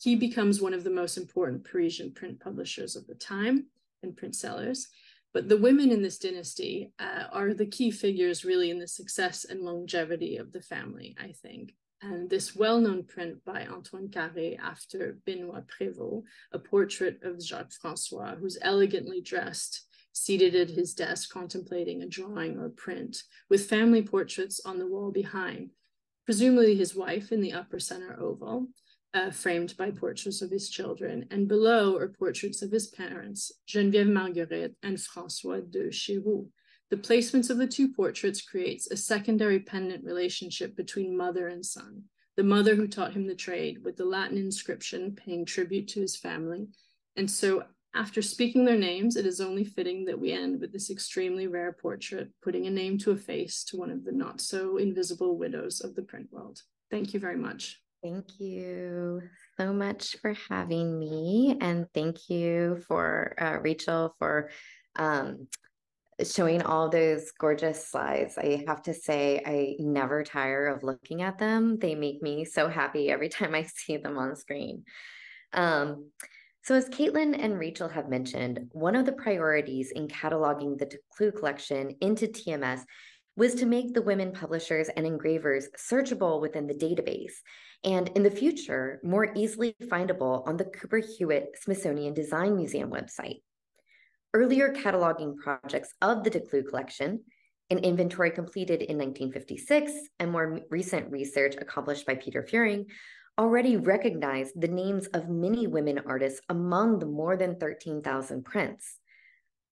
He becomes one of the most important Parisian print publishers of the time and print sellers, but the women in this dynasty uh, are the key figures really in the success and longevity of the family, I think. And this well-known print by Antoine Carré after Benoit Prévost, a portrait of Jacques Francois, who's elegantly dressed, seated at his desk contemplating a drawing or print, with family portraits on the wall behind, presumably his wife in the upper center oval, uh, framed by portraits of his children, and below are portraits of his parents, Geneviève Marguerite and François de Chéreau. The placements of the two portraits creates a secondary pendant relationship between mother and son. The mother who taught him the trade with the Latin inscription paying tribute to his family. And so after speaking their names, it is only fitting that we end with this extremely rare portrait, putting a name to a face to one of the not so invisible widows of the print world. Thank you very much. Thank you so much for having me. And thank you for uh, Rachel for um, showing all those gorgeous slides. I have to say, I never tire of looking at them. They make me so happy every time I <laughs> see them on screen. Um, so as Caitlin and Rachel have mentioned, one of the priorities in cataloging the Decloux collection into TMS was to make the women publishers and engravers searchable within the database and in the future, more easily findable on the Cooper Hewitt Smithsonian Design Museum website. Earlier cataloging projects of the Decloux collection, an inventory completed in 1956, and more recent research accomplished by Peter Fuhring, already recognized the names of many women artists among the more than 13,000 prints.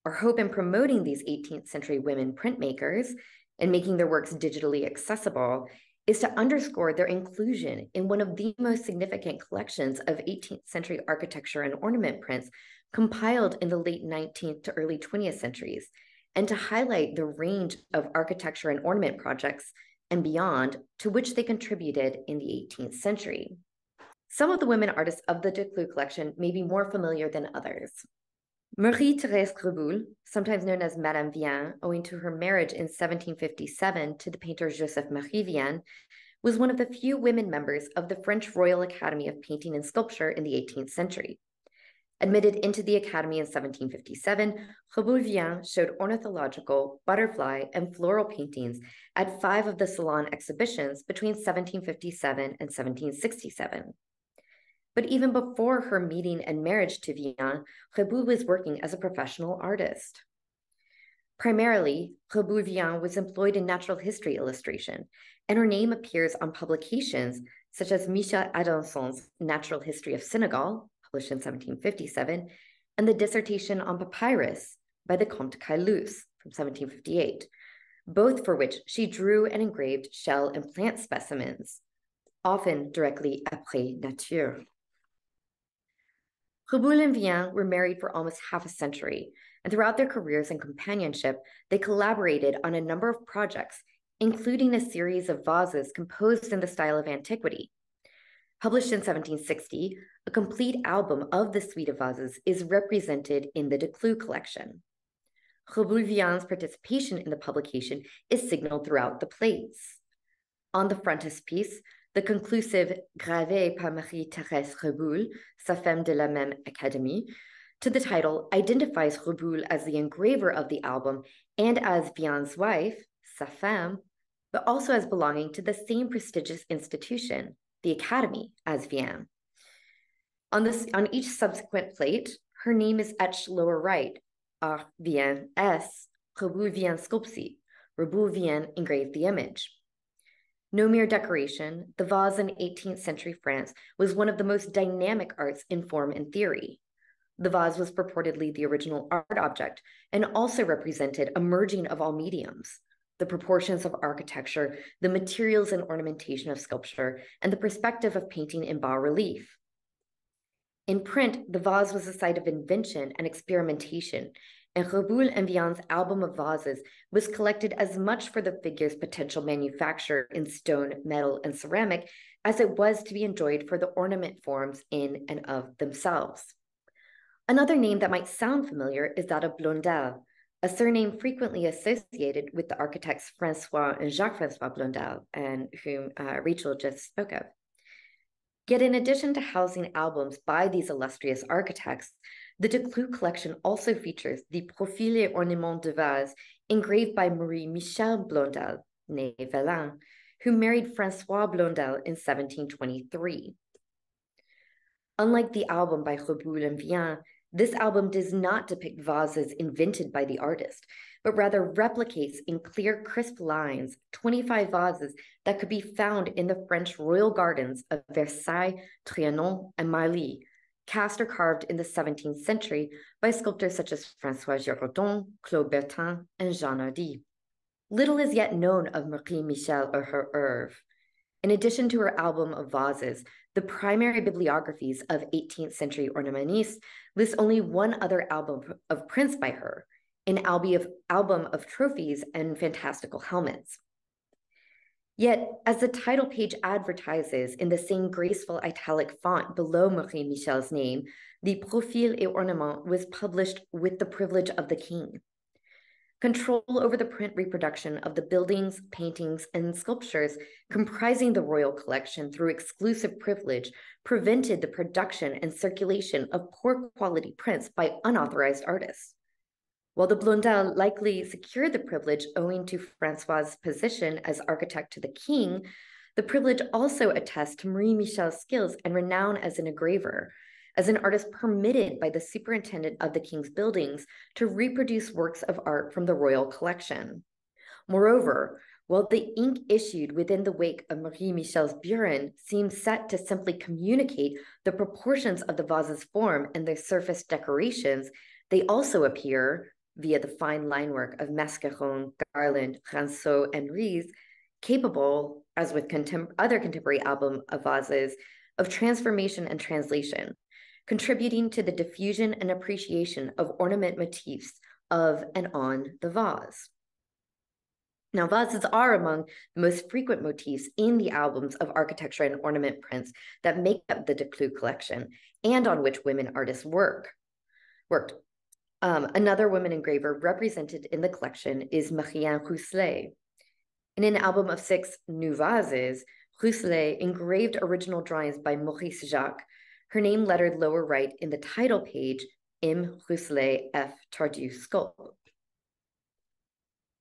Our hope in promoting these 18th century women printmakers and making their works digitally accessible is to underscore their inclusion in one of the most significant collections of 18th century architecture and ornament prints compiled in the late 19th to early 20th centuries, and to highlight the range of architecture and ornament projects and beyond to which they contributed in the 18th century. Some of the women artists of the Decloux collection may be more familiar than others. Marie-Thérèse Reboul, sometimes known as Madame Vien, owing to her marriage in 1757 to the painter Joseph Marie Vien, was one of the few women members of the French Royal Academy of Painting and Sculpture in the 18th century. Admitted into the Academy in 1757, Reboul Vien showed ornithological, butterfly, and floral paintings at five of the Salon exhibitions between 1757 and 1767. But even before her meeting and marriage to Vien, Reboul was working as a professional artist. Primarily, Reboul Vien was employed in natural history illustration, and her name appears on publications such as Michel Adanson's Natural History of Senegal, published in 1757, and the Dissertation on Papyrus by the Comte Caylus from 1758, both for which she drew and engraved shell and plant specimens, often directly après nature. Reboul and Vien were married for almost half a century, and throughout their careers and companionship, they collaborated on a number of projects, including a series of vases composed in the style of antiquity. Published in 1760, a complete album of the suite of vases is represented in the Decloux collection. Reboul Vien's participation in the publication is signaled throughout the plates. On the frontispiece, the conclusive Gravé par Marie-Thérèse Reboul, sa femme de la même académie, to the title identifies Reboul as the engraver of the album and as Vien's wife, sa femme, but also as belonging to the same prestigious institution, the Academy, as Vien. On, this, on each subsequent plate, her name is etched lower right, Ar Vien S, Reboul Vien Sculpsi, Reboul Vien engraved the image. No mere decoration, the vase in 18th century France was one of the most dynamic arts in form and theory. The vase was purportedly the original art object and also represented a merging of all mediums the proportions of architecture, the materials and ornamentation of sculpture, and the perspective of painting in bas relief. In print, the vase was a site of invention and experimentation, and Reboul and Vien's album of vases was collected as much for the figure's potential manufacture in stone, metal, and ceramic as it was to be enjoyed for the ornament forms in and of themselves. Another name that might sound familiar is that of Blondel, a surname frequently associated with the architects Francois and Jacques-Francois Blondel, and whom uh, Rachel just spoke of. Yet in addition to housing albums by these illustrious architects, the Decloux collection also features the Profil et Ornements de Vase engraved by Marie Michel Blondel, née Vélin, who married Francois Blondel in 1723. Unlike the album by Reboul and Vian, this album does not depict vases invented by the artist, but rather replicates in clear, crisp lines 25 vases that could be found in the French royal gardens of Versailles, Trianon, and Marly, cast or carved in the 17th century by sculptors such as Francois Girardon, Claude Bertin, and Jean Hardy. Little is yet known of Marie Michel or her oeuvre. In addition to her album of vases, the primary bibliographies of 18th century ornamentistes list only one other album of prints by her, an album of trophies and fantastical helmets. Yet, as the title page advertises in the same graceful italic font below Marie Michel's name, the Profil et Ornement was published with the privilege of the king. Control over the print reproduction of the buildings, paintings, and sculptures comprising the royal collection through exclusive privilege prevented the production and circulation of poor quality prints by unauthorized artists. While the Blondel likely secured the privilege owing to Francois' position as architect to the king, the privilege also attests to Marie Michel's skills and renown as an engraver, as an artist permitted by the superintendent of the king's buildings to reproduce works of art from the royal collection. Moreover, while the ink issued within the wake of Marie Michel's burin seems set to simply communicate the proportions of the vase's form and their surface decorations, they also appear, via the fine line work of Mascaron, Garland, Ranceau, and Ries, capable, as with contem other contemporary album of vases, of transformation and translation, contributing to the diffusion and appreciation of ornament motifs of and on the vase. Now, vases are among the most frequent motifs in the albums of architecture and ornament prints that make up the Decloux collection and on which women artists work. Worked. Um, another woman engraver represented in the collection is Marie-Anne Rousselet. In an album of six new vases, Rousselet engraved original drawings by Maurice Jacques her name lettered lower right in the title page, M. Rousselet F. Tardieu Sculpt.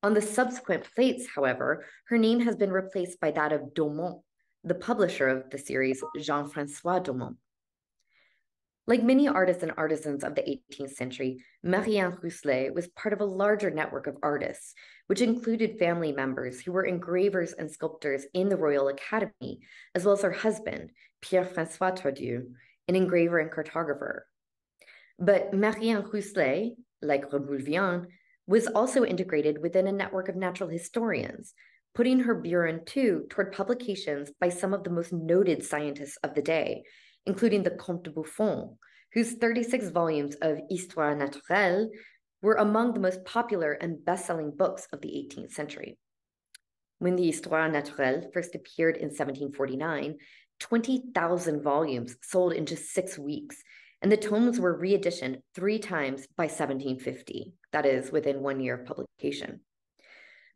On the subsequent plates, however, her name has been replaced by that of Daumont, the publisher of the series, Jean-Francois Daumont. Like many artists and artisans of the 18th century, Marie-Anne Rousselet was part of a larger network of artists, which included family members who were engravers and sculptors in the Royal Academy, as well as her husband, Pierre-François Tardieu, an engraver and cartographer. But Marie-Anne Rousselet, like Reboul was also integrated within a network of natural historians, putting her burin too toward publications by some of the most noted scientists of the day, including the Comte de Buffon, whose 36 volumes of Histoire naturelle were among the most popular and best-selling books of the 18th century. When the Histoire naturelle first appeared in 1749, 20,000 volumes sold in just six weeks, and the tomes were reeditioned three times by 1750, that is, within one year of publication.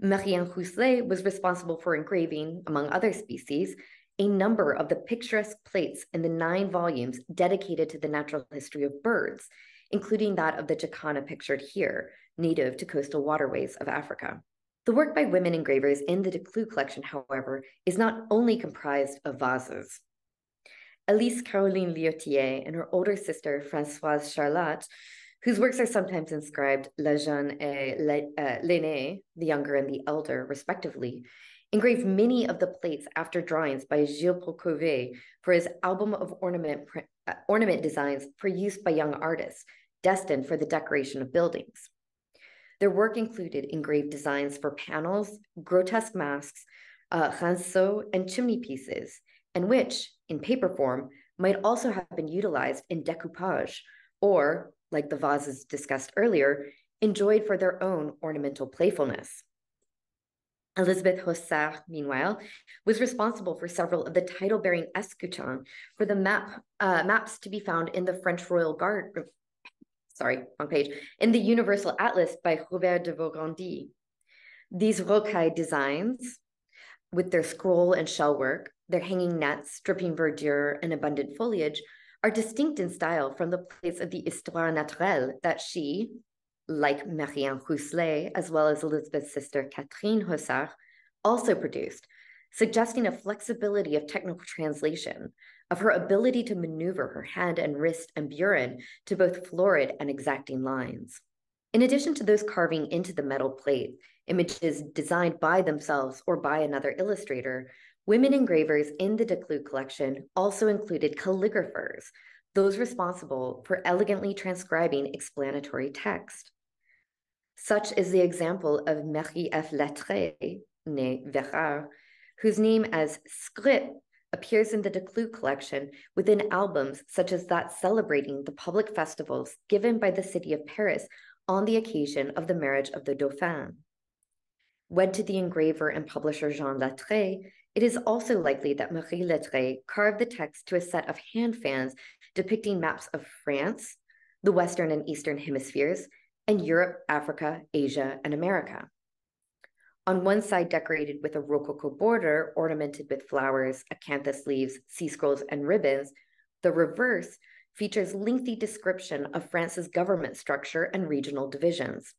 Marie-Anne Rousselet was responsible for engraving, among other species, a number of the picturesque plates in the nine volumes dedicated to the natural history of birds, including that of the jacana pictured here, native to coastal waterways of Africa. The work by women engravers in the De Decloux collection, however, is not only comprised of vases. Elise Caroline Liotier and her older sister, Françoise Charlotte, whose works are sometimes inscribed La Jeune et L'aînée, the younger and the elder, respectively, engraved many of the plates after drawings by Gilles Paul for his album of ornament, uh, ornament designs for use by young artists, destined for the decoration of buildings. Their work included engraved designs for panels, grotesque masks, uh, rinceaux, and chimney pieces, and which, in paper form, might also have been utilized in decoupage, or, like the vases discussed earlier, enjoyed for their own ornamental playfulness. Elizabeth Haussart, meanwhile, was responsible for several of the title-bearing escutcheons for the map uh, maps to be found in the French Royal Guard, sorry, wrong page, in the Universal Atlas by Robert de Vaugondy. These rocaille designs, with their scroll and shell work, their hanging nets, dripping verdure, and abundant foliage, are distinct in style from the plates of the Histoire naturelle that she, like Marie-Anne Rousselet, as well as Elizabeth's sister Catherine Haussart, also produced, suggesting a flexibility of technical translation, of her ability to maneuver her hand and wrist and burin to both florid and exacting lines. In addition to those carving into the metal plate, images designed by themselves or by another illustrator, women engravers in the Decloux collection also included calligraphers, those responsible for elegantly transcribing explanatory text. Such is the example of Marie F. Lattré, née Verard, whose name as script appears in the Decloux collection within albums such as that celebrating the public festivals given by the city of Paris on the occasion of the marriage of the Dauphin. Wed to the engraver and publisher Jean Lattré, it is also likely that Marie Lattré carved the text to a set of hand fans depicting maps of France, the Western and Eastern hemispheres, and Europe, Africa, Asia, and America. On one side, decorated with a rococo border ornamented with flowers, acanthus leaves, sea scrolls, and ribbons, the reverse features lengthy description of France's government structure and regional divisions.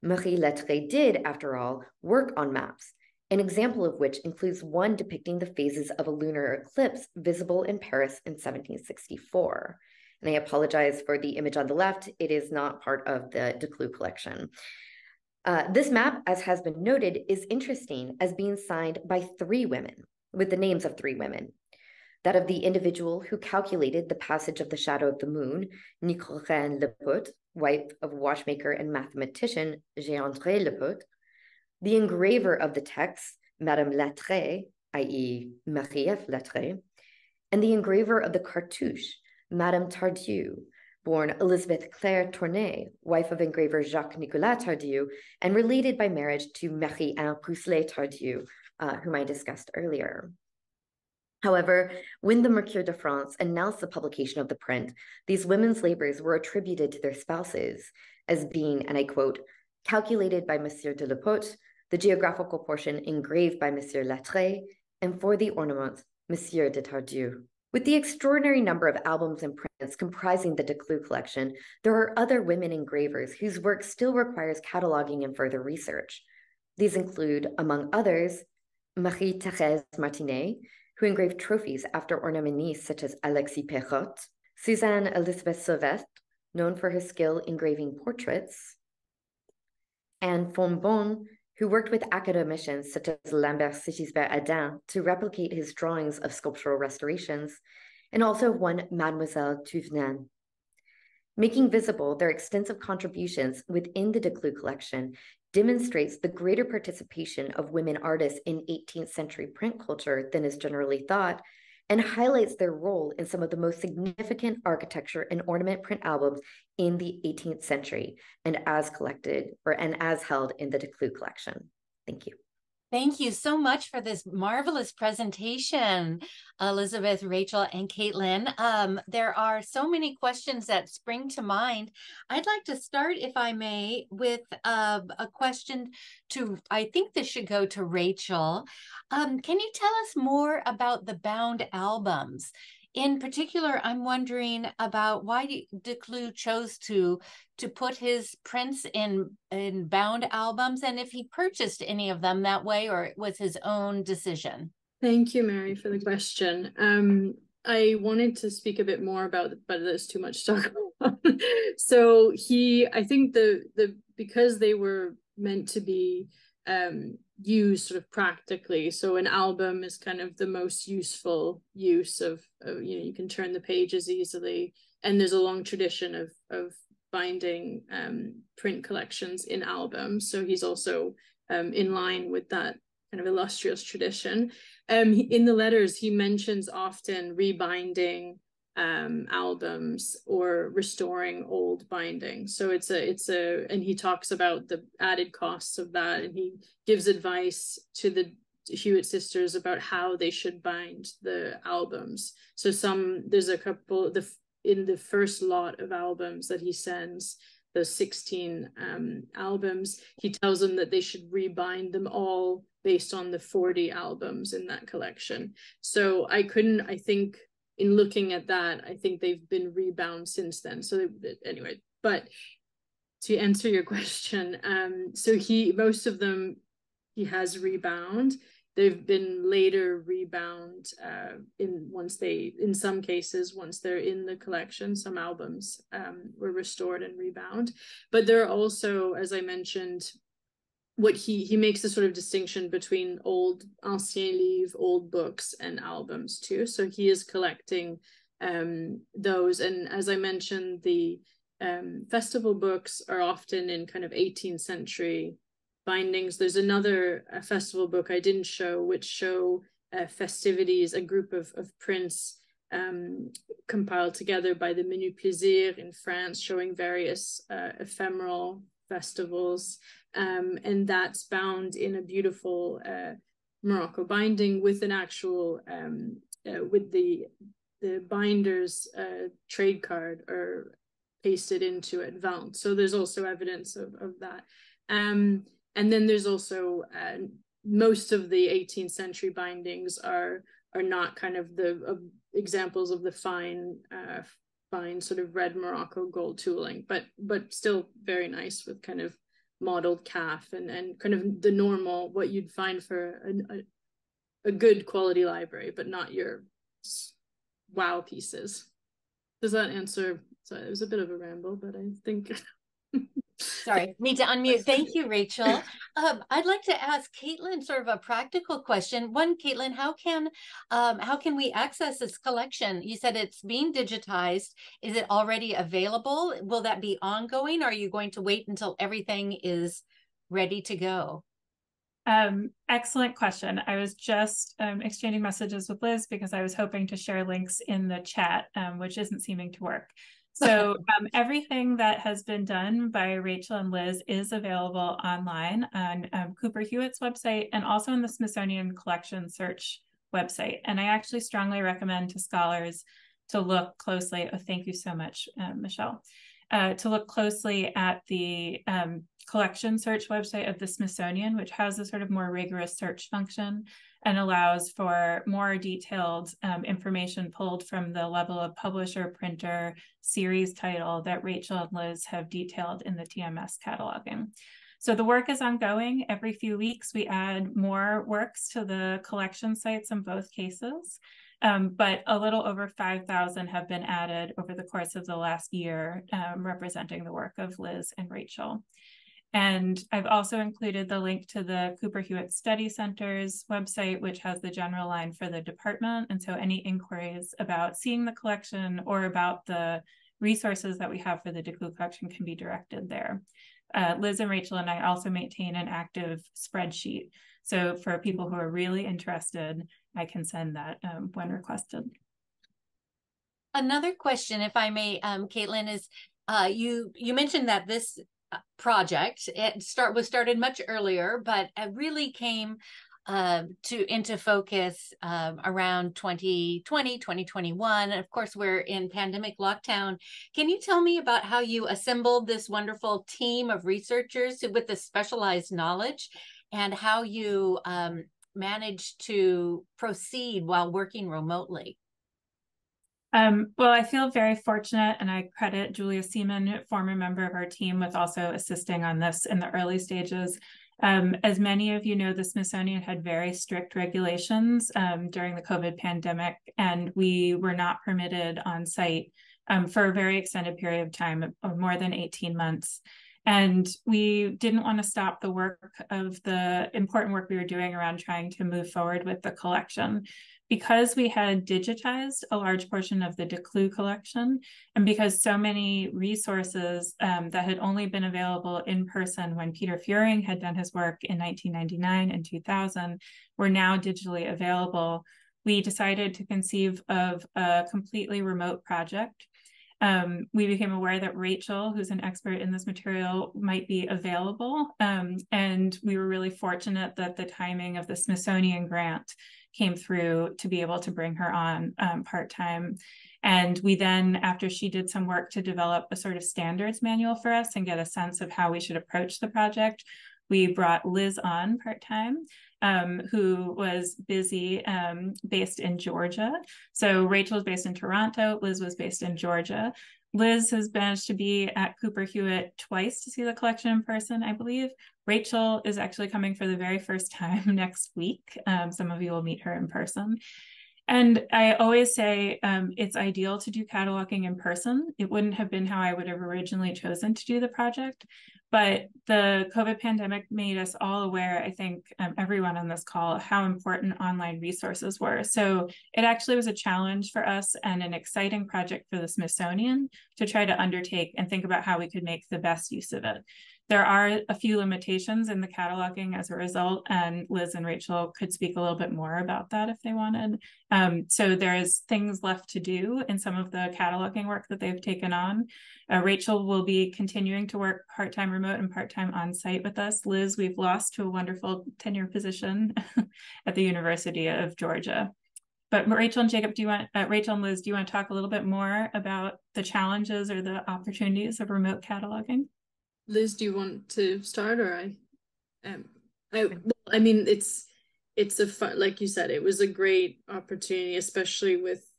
Marie Lattré did, after all, work on maps, an example of which includes one depicting the phases of a lunar eclipse visible in Paris in 1764. And I apologize for the image on the left. It is not part of the Decloux collection. Uh, this map, as has been noted, is interesting as being signed by three women, with the names of three women. That of the individual who calculated the passage of the shadow of the moon, Nicole-Reine Lepaute, wife of watchmaker and mathematician Jean-André Lepaute, the engraver of the text, Madame Lattré, i.e. Marie-F. Lattré, and the engraver of the cartouche, Madame Tardieu, born Elizabeth Claire Tournay, wife of engraver Jacques Nicolas Tardieu, and related by marriage to Marie-Anne Rousselet Tardieu, uh, whom I discussed earlier. However, when the Mercure de France announced the publication of the print, these women's labors were attributed to their spouses as being, and I quote, calculated by Monsieur de Lepaute, the geographical portion engraved by Monsieur Lattré, and for the ornament, Monsieur de Tardieu. With the extraordinary number of albums and prints comprising the Decloux collection, there are other women engravers whose work still requires cataloging and further research. These include, among others, Marie-Thérèse Martinet, who engraved trophies after ornamentistes such as Alexis Peyrotte, Suzanne Elizabeth Sauvestre, known for her skill engraving portraits, Anne Fonbonne, who worked with academicians such as Lambert Sigisbert Adam to replicate his drawings of sculptural restorations, and also one Mademoiselle Thévenin. Making visible their extensive contributions within the Decloux collection demonstrates the greater participation of women artists in 18th century print culture than is generally thought, and highlights their role in some of the most significant architecture and ornament print albums in the 18th century and as collected or and as held in the Decloux collection. Thank you. Thank you so much for this marvelous presentation, Elizabeth, Rachel, and Caitlin. Um, there are so many questions that spring to mind. I'd like to start, if I may, with uh, a question to, I think this should go to Rachel. Um, can you tell us more about the bound albums? In particular, I'm wondering about why Decloux chose to to put his prints in in bound albums, and if he purchased any of them that way, or it was his own decision. Thank you, Mary, for the question. Um, I wanted to speak a bit more about, but there's too much to talk <laughs> about. so he, I think the the because they were meant to be um, used sort of practically. So an album is kind of the most useful use of, of, you know, you can turn the pages easily. And there's a long tradition of, of binding um, print collections in albums. So he's also um, in line with that kind of illustrious tradition. Um, in the letters, he mentions often rebinding um, albums or restoring old bindings. So it's a it's a and he talks about the added costs of that, and he gives advice to the Hewitt sisters about how they should bind the albums. So some there's a couple the in the first lot of albums that he sends the 16 um, albums he tells them that they should rebind them all based on the 40 albums in that collection so i couldn't i think in looking at that, I think they've been rebound since then. So anyway, but to answer your <laughs> question, um, so he most of them he has rebound. They've been later rebound uh, in once they in some cases once they're in the collection. Some albums um, were restored and rebound, but there are also, as I mentioned, what he he makes a sort of distinction between old ancien livres, old books, and albums too. So he is collecting um, those, and as I mentioned, the um, festival books are often in kind of 18th century bindings. There's another festival book I didn't show, which show uh, festivities, a group of of prints um, compiled together by the Menu Plaisir in France, showing various uh, ephemeral festivals um, and that's bound in a beautiful uh, Morocco binding with an actual um, uh, with the the binder's uh, trade card or pasted into it velled. So there's also evidence of of that. Um, and then there's also uh, most of the 18th century bindings are are not kind of the examples of the fine uh, fine sort of red Morocco gold tooling, but but still very nice with kind of modeled calf and, and kind of the normal what you'd find for a, a, a good quality library, but not your wow pieces. Does that answer? So it was a bit of a ramble, but I think <laughs> Sorry, need to unmute. Thank you, Rachel. <laughs> Um, I'd like to ask Caitlin sort of a practical question. One, Caitlin, how can um, how can we access this collection? You said it's being digitized. Is it already available? Will that be ongoing? Or are you going to wait until everything is ready to go? Um, excellent question. I was just um, exchanging messages with Liz because I was hoping to share links in the chat, um, which isn't seeming to work. <laughs> So um, everything that has been done by Rachel and Liz is available online on um, Cooper Hewitt's website and also on the Smithsonian Collection Search website. And I actually strongly recommend to scholars to look closely. Oh, thank you so much, uh, Michelle. Uh, to look closely at the um, collection search website of the Smithsonian, which has a sort of more rigorous search function and allows for more detailed um, information pulled from the level of publisher, printer, series title that Rachel and Liz have detailed in the TMS cataloging. So the work is ongoing. Every few weeks, we add more works to the collection sites in both cases. Um, but a little over 5,000 have been added over the course of the last year, um, representing the work of Liz and Rachel. And I've also included the link to the Cooper Hewitt Study Center's website, which has the general line for the department. And so any inquiries about seeing the collection or about the resources that we have for the Decloux collection can be directed there. Uh, Liz and Rachel and I also maintain an active spreadsheet. So for people who are really interested, I can send that um, when requested. Another question, if I may, um, Caitlin, is uh, you you mentioned that this project. It start was started much earlier, but it really came uh, to into focus um, around 2020 2021 and of course we're in pandemic lockdown. Can you tell me about how you assembled this wonderful team of researchers with the specialized knowledge and how you um, managed to proceed while working remotely um, well, I feel very fortunate, and I credit Julia Seaman, former member of our team, with also assisting on this in the early stages. Um, as many of you know, the Smithsonian had very strict regulations um, during the COVID pandemic, and we were not permitted on site um, for a very extended period of time, of more than 18 months. And we didn't want to stop the work of the important work we were doing around trying to move forward with the collection. Because we had digitized a large portion of the Decloux collection, and because so many resources um, that had only been available in person when Peter Fuhring had done his work in 1999 and 2000 were now digitally available, we decided to conceive of a completely remote project um, we became aware that Rachel, who's an expert in this material, might be available. Um, and we were really fortunate that the timing of the Smithsonian grant came through to be able to bring her on um, part time. And we then, after she did some work to develop a sort of standards manual for us and get a sense of how we should approach the project, we brought Liz on part time um, who was busy um, based in Georgia. So Rachel was based in Toronto, Liz was based in Georgia. Liz has managed to be at Cooper Hewitt twice to see the collection in person, I believe. Rachel is actually coming for the very first time <laughs> next week. Um, some of you will meet her in person. And I always say um, it's ideal to do cataloging in person. It wouldn't have been how I would have originally chosen to do the project. But the COVID pandemic made us all aware, I think um, everyone on this call, how important online resources were. So it actually was a challenge for us and an exciting project for the Smithsonian to try to undertake and think about how we could make the best use of it. There are a few limitations in the cataloging as a result, and Liz and Rachel could speak a little bit more about that if they wanted. Um, so there's things left to do in some of the cataloging work that they've taken on. Uh, Rachel will be continuing to work part-time remote and part-time on-site with us. Liz, we've lost to a wonderful tenure position <laughs> at the University of Georgia. But Rachel and Jacob, do you want, uh, Rachel and Liz, do you want to talk a little bit more about the challenges or the opportunities of remote cataloging? Liz, do you want to start or I? Um, I, I mean, it's it's a fun, like you said, it was a great opportunity, especially with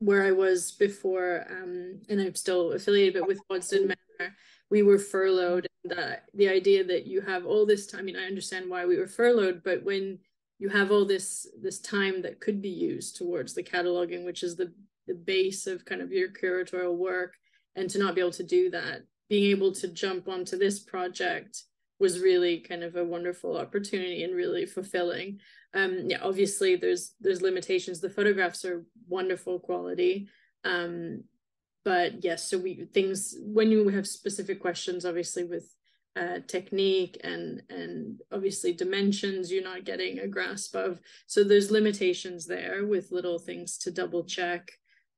where I was before, um, and I'm still affiliated, but with Waddesdon Manor, we were furloughed. And uh, the idea that you have all this time, I mean, I understand why we were furloughed, but when you have all this this time that could be used towards the cataloging, which is the the base of kind of your curatorial work, and to not be able to do that being able to jump onto this project was really kind of a wonderful opportunity and really fulfilling. Um, yeah, obviously there's there's limitations. The photographs are wonderful quality. Um, but yes, so we things when you have specific questions, obviously with uh, technique and and obviously dimensions you're not getting a grasp of. So there's limitations there with little things to double check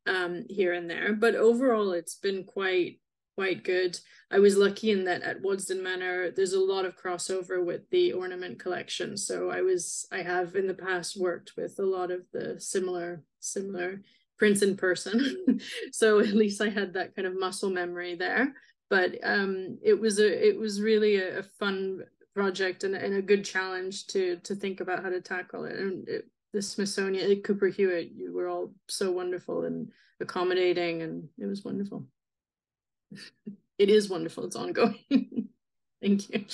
um, here and there. But overall, it's been quite quite good. I was lucky in that at Waddesdon Manor, there's a lot of crossover with the ornament collection. So I was, I have in the past worked with a lot of the similar, similar prints in person. <laughs> so at least I had that kind of muscle memory there. But um, it was a, it was really a, a fun project and, and a good challenge to to think about how to tackle it. And it, the Smithsonian, Cooper Hewitt, you were all so wonderful and accommodating, and it was wonderful it is wonderful. It's ongoing. <laughs> Thank you.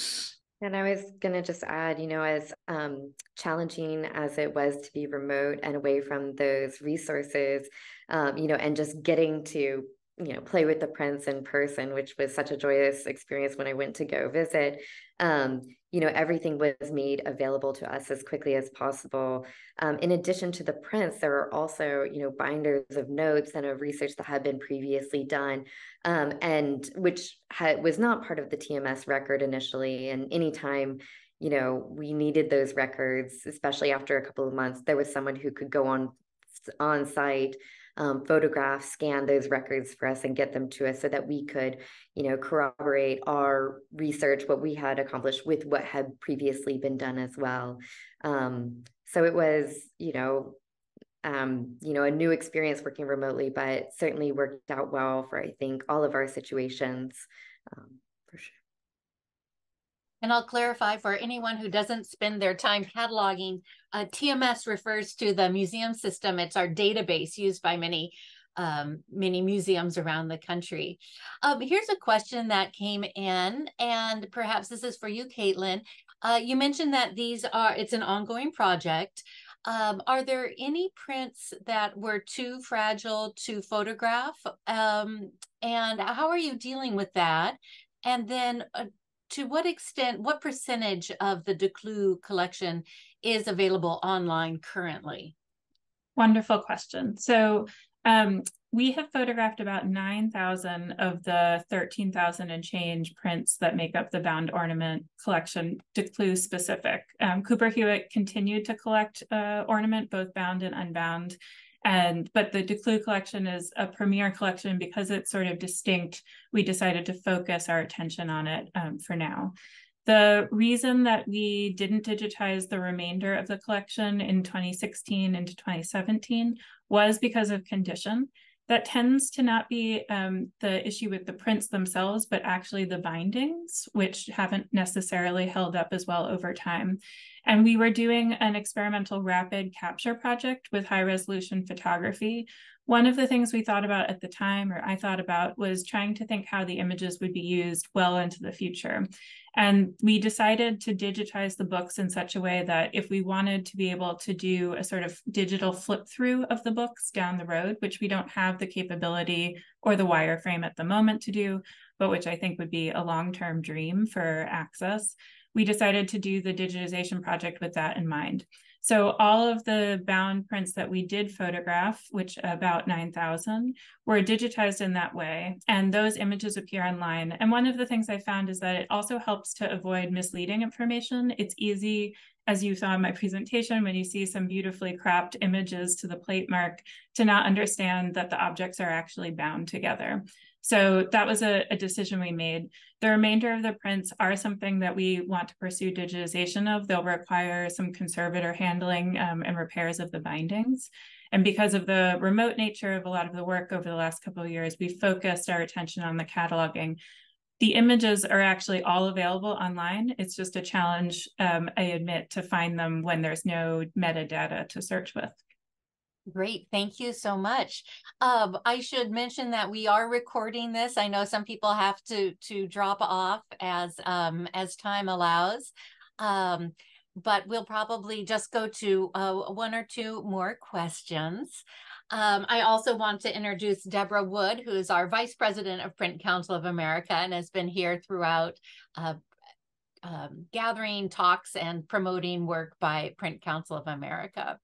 And I was going to just add, you know, as um, challenging as it was to be remote and away from those resources, um, you know, and just getting to, you know, play with the prints in person, which was such a joyous experience when I went to go visit. Um, you know, everything was made available to us as quickly as possible. Um, in addition to the prints, there are also, you know, binders of notes and of research that had been previously done, um, and which was not part of the TMS record initially. And anytime, you know, we needed those records, especially after a couple of months, there was someone who could go on on site um, photograph, scan those records for us and get them to us so that we could, you know, corroborate our research, what we had accomplished with what had previously been done as well. Um, so it was, you know, um, you know, a new experience working remotely, but certainly worked out well for I think all of our situations um. And I'll clarify for anyone who doesn't spend their time cataloging, uh, TMS refers to the museum system. It's our database used by many um, many museums around the country. Um, here's a question that came in, and perhaps this is for you, Caitlin. Uh, you mentioned that these are it's an ongoing project. Um, are there any prints that were too fragile to photograph? Um, and how are you dealing with that? And then uh, to what extent, what percentage of the Decloux collection is available online currently? Wonderful question. So um, we have photographed about 9,000 of the 13,000 and change prints that make up the bound ornament collection, Decloux specific. Um, Cooper Hewitt continued to collect uh, ornament, both bound and unbound. And but the Decloux collection is a premier collection because it's sort of distinct. We decided to focus our attention on it um, for now. The reason that we didn't digitize the remainder of the collection in 2016 into 2017 was because of condition. That tends to not be um, the issue with the prints themselves, but actually the bindings, which haven't necessarily held up as well over time. And we were doing an experimental rapid capture project with high resolution photography. One of the things we thought about at the time, or I thought about, was trying to think how the images would be used well into the future. And we decided to digitize the books in such a way that if we wanted to be able to do a sort of digital flip through of the books down the road, which we don't have the capability or the wireframe at the moment to do, but which I think would be a long term dream for access, we decided to do the digitization project with that in mind. So all of the bound prints that we did photograph, which about 9,000, were digitized in that way. And those images appear online. And one of the things I found is that it also helps to avoid misleading information. It's easy, as you saw in my presentation, when you see some beautifully cropped images to the plate mark, to not understand that the objects are actually bound together. So that was a, a, decision we made. The remainder of the prints are something that we want to pursue digitization of. They'll require some conservator handling um, and repairs of the bindings. And because of the remote nature of a lot of the work over the last couple of years, we focused our attention on the cataloging. The images are actually all available online. It's just a challenge, um, I admit, to find them when there's no metadata to search with. Great. Thank you so much. Um, I should mention that we are recording this. I know some people have to to drop off as um, as time allows. Um, but we'll probably just go to uh, one or two more questions. Um, I also want to introduce Deborah Wood, who is our Vice President of Print Council of America and has been here throughout uh, um, gathering talks and promoting work by Print Council of America.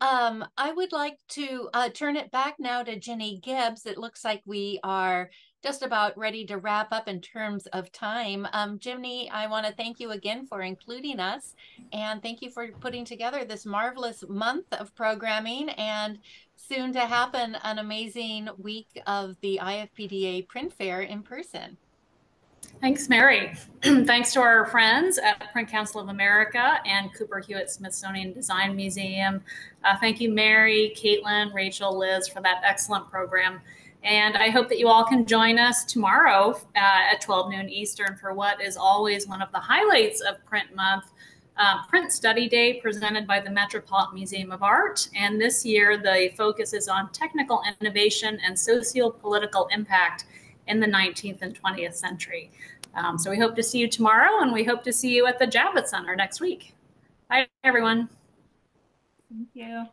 Um, I would like to uh, turn it back now to Jenny Gibbs. It looks like we are just about ready to wrap up in terms of time. Um, Jenny, I want to thank you again for including us and thank you for putting together this marvelous month of programming and soon to happen an amazing week of the IFPDA print fair in person. Thanks, Mary. <clears throat> Thanks to our friends at Print Council of America and Cooper Hewitt Smithsonian Design Museum. Uh, thank you, Mary, Caitlin, Rachel, Liz, for that excellent program. And I hope that you all can join us tomorrow uh, at 12 noon Eastern for what is always one of the highlights of Print Month, uh, Print Study Day presented by the Metropolitan Museum of Art. And this year, the focus is on technical innovation and socio-political impact in the 19th and 20th century. Um, so we hope to see you tomorrow, and we hope to see you at the Javits Center next week. Bye, everyone. Thank you.